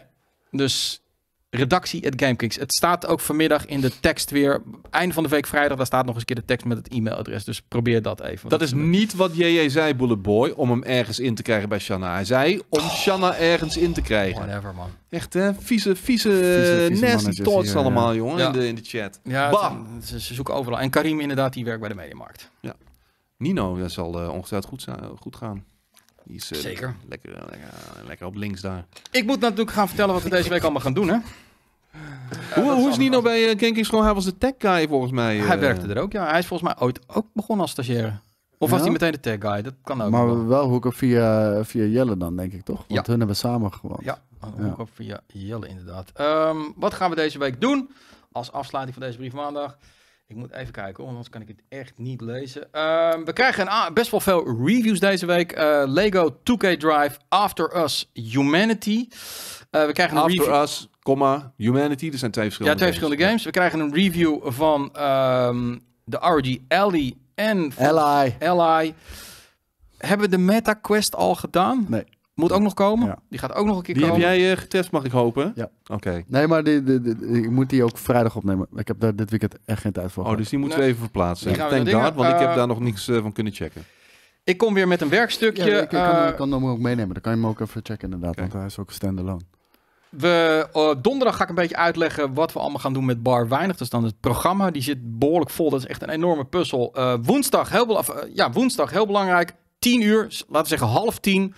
[SPEAKER 2] Dus redactie at GameKings. Het staat ook vanmiddag in de tekst weer. Einde van de week vrijdag, daar staat nog eens een keer de tekst met het e-mailadres. Dus probeer dat even.
[SPEAKER 3] Dat is niet wat JJ zei, Bullet Boy, om hem ergens in te krijgen bij Shanna. Hij zei om Shanna ergens in te krijgen.
[SPEAKER 2] Whatever, man.
[SPEAKER 3] Echt, hè? Vieze, vieze,
[SPEAKER 1] vieze
[SPEAKER 3] nasty thoughts
[SPEAKER 1] hier,
[SPEAKER 3] allemaal,
[SPEAKER 1] ja.
[SPEAKER 3] jongen,
[SPEAKER 2] Ja.
[SPEAKER 3] in, de, in de chat.
[SPEAKER 2] Ja,
[SPEAKER 3] Bah!
[SPEAKER 2] het- ze, ze zoeken overal. En Karim inderdaad, die werkt bij de Mediamarkt.
[SPEAKER 3] Nino, dat zal eh, ongetwijfeld goed, goed gaan. Die is eh,
[SPEAKER 2] Zeker.
[SPEAKER 3] Lekker, lekker, lekker op links daar.
[SPEAKER 2] Ik moet natuurlijk gaan vertellen wat we deze week allemaal gaan doen, hè?
[SPEAKER 3] hoe, hoe is Nino bij uh, gewoon? Hij was de tech guy volgens mij.
[SPEAKER 2] Hij
[SPEAKER 3] eh.
[SPEAKER 2] werkte er ook, ja. Hij is volgens mij ooit ook begonnen als stagiaire. Of was
[SPEAKER 1] Ja?
[SPEAKER 2] hij meteen de tech guy? Dat kan ook nog wel.
[SPEAKER 1] Maar wel hoeken via, via Jelle dan, denk ik toch? Want
[SPEAKER 2] Ja.
[SPEAKER 1] hun hebben samen gewoond.
[SPEAKER 2] Ja, oh,
[SPEAKER 1] Ja.
[SPEAKER 2] ook via Jelle inderdaad. Ehm, wat gaan we deze week doen? Als afsluiting van deze brief maandag. Ik moet even kijken, hoor, anders kan ik het echt niet lezen. Ehm, we krijgen een, best wel veel reviews deze week. Eh, Lego 2K Drive, After Us, Humanity. Eh, we krijgen een
[SPEAKER 3] After
[SPEAKER 2] review...
[SPEAKER 3] Us, comma, Humanity. Er zijn twee
[SPEAKER 2] Ja,
[SPEAKER 3] verschillende
[SPEAKER 2] twee verschillende games. We krijgen een review van ehm, de ROG Ally en
[SPEAKER 1] Ally.
[SPEAKER 2] Ally. Hebben we de Meta Quest al gedaan?
[SPEAKER 1] Nee.
[SPEAKER 2] Moet ook nog komen.
[SPEAKER 1] Ja.
[SPEAKER 2] Die gaat ook nog een keer
[SPEAKER 3] Die heb
[SPEAKER 2] komen.
[SPEAKER 3] jij eh, getest, mag ik hopen?
[SPEAKER 1] Ja.
[SPEAKER 3] Oké.
[SPEAKER 1] Nee, maar die, die, die- ik moet die ook vrijdag opnemen. Ik heb daar dit weekend echt geen tijd voor.
[SPEAKER 3] Oh,
[SPEAKER 1] gehad.
[SPEAKER 3] dus die moeten
[SPEAKER 2] Nee.
[SPEAKER 3] we even verplaatsen.
[SPEAKER 2] Die
[SPEAKER 3] Thank
[SPEAKER 2] naar dingen.
[SPEAKER 3] God, want ik heb
[SPEAKER 2] Eh,
[SPEAKER 3] daar nog niks eh, van kunnen checken.
[SPEAKER 2] Ik kom weer met een werkstukje.
[SPEAKER 1] Ja, ik, ik kan, ik kan hem ook meenemen. Dan kan je hem ook even checken inderdaad. Want hij is ook standalone.
[SPEAKER 2] we, eh, donderdag ga ik een beetje uitleggen wat we allemaal gaan doen met Bar Weinig. Dat is dan het programma. Die zit behoorlijk vol. Dat is echt een enorme puzzel. Eh, woensdag, heel, eh, ja, woensdag, heel belangrijk. 10 uur, laten we zeggen half 10.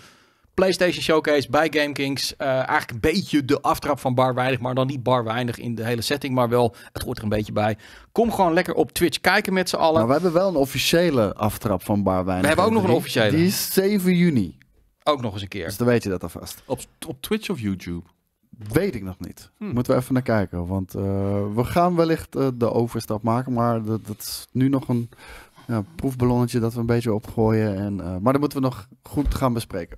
[SPEAKER 2] PlayStation Showcase bij GameKings. Eh eigenlijk een beetje de aftrap van Bar Weinig. Maar dan niet Bar Weinig in de hele setting. Maar wel, het hoort er een beetje bij. Kom gewoon lekker op Twitch kijken met z'n allen.
[SPEAKER 1] Maar we hebben wel een officiële aftrap van Bar Weinig.
[SPEAKER 2] We hebben ook nog een
[SPEAKER 1] E3.
[SPEAKER 2] officiële.
[SPEAKER 1] Die is 7 juni.
[SPEAKER 2] Ook nog eens een keer.
[SPEAKER 1] Dus dan weet je dat alvast.
[SPEAKER 3] Op, op Twitch of YouTube?
[SPEAKER 1] Weet ik nog niet.
[SPEAKER 3] Hm.
[SPEAKER 1] Moeten we even naar kijken. Want eh, we gaan wellicht eh, de overstap maken. Maar dat, dat is nu nog een ja, proefballonnetje dat we een beetje opgooien. En, eh, maar dat moeten we nog goed gaan bespreken.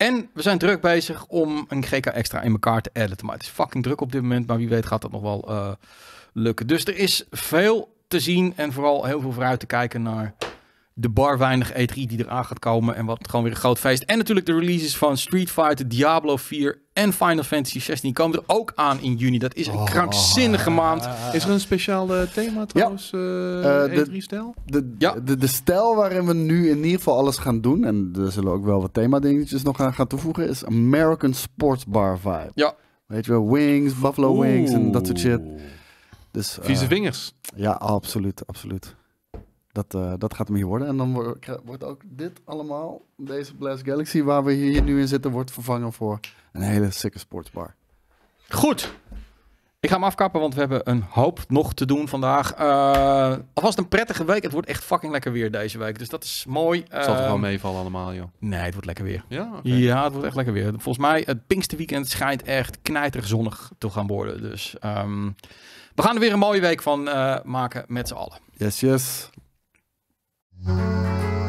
[SPEAKER 2] En we zijn druk bezig om een GK extra in elkaar te editen. Maar het is fucking druk op dit moment. Maar wie weet gaat dat nog wel eh, lukken. Dus er is veel te zien. En vooral heel veel vooruit te kijken naar de bar weinig E3 die eraan gaat komen. En wat gewoon weer een groot feest. En natuurlijk de releases van Street Fighter, Diablo 4 en Final Fantasy 16 komen er ook aan in juni. Dat is een krankzinnige maand.
[SPEAKER 3] Is er een speciaal eh, thema trouwens? eh
[SPEAKER 1] Eh, de-
[SPEAKER 3] E3-stijl?
[SPEAKER 1] De,
[SPEAKER 2] Ja.
[SPEAKER 1] de, de stijl waarin we nu in ieder geval alles gaan doen. En er zullen ook wel wat thema-dingetjes nog aan gaan toevoegen. Is American Sports Bar vibe.
[SPEAKER 2] Ja.
[SPEAKER 1] Weet je wel, wings, buffalo wings en dat soort shit. Dus, eh,
[SPEAKER 3] Vieze vingers.
[SPEAKER 1] Ja, absoluut, absoluut. Dat, eh, dat gaat hem hier worden. En dan wordt, ook dit allemaal, deze Blast Galaxy waar we hier nu in zitten, wordt vervangen voor een hele sikke sportsbar.
[SPEAKER 2] Goed. Ik ga hem afkappen, want we hebben een hoop nog te doen vandaag. Eh alvast een prettige week. Het wordt echt fucking lekker weer deze week. Dus dat is mooi.
[SPEAKER 3] Het zal toch wel meevallen allemaal, joh.
[SPEAKER 2] Nee, het wordt lekker weer.
[SPEAKER 3] Ja? Oké.
[SPEAKER 2] Ja, het wordt echt lekker weer. Volgens mij, het Pinksterweekend schijnt echt knijterig zonnig te gaan worden. Dus ehm, we gaan er weer een mooie week van eh, maken met z'n allen.
[SPEAKER 1] Yes, yes. Música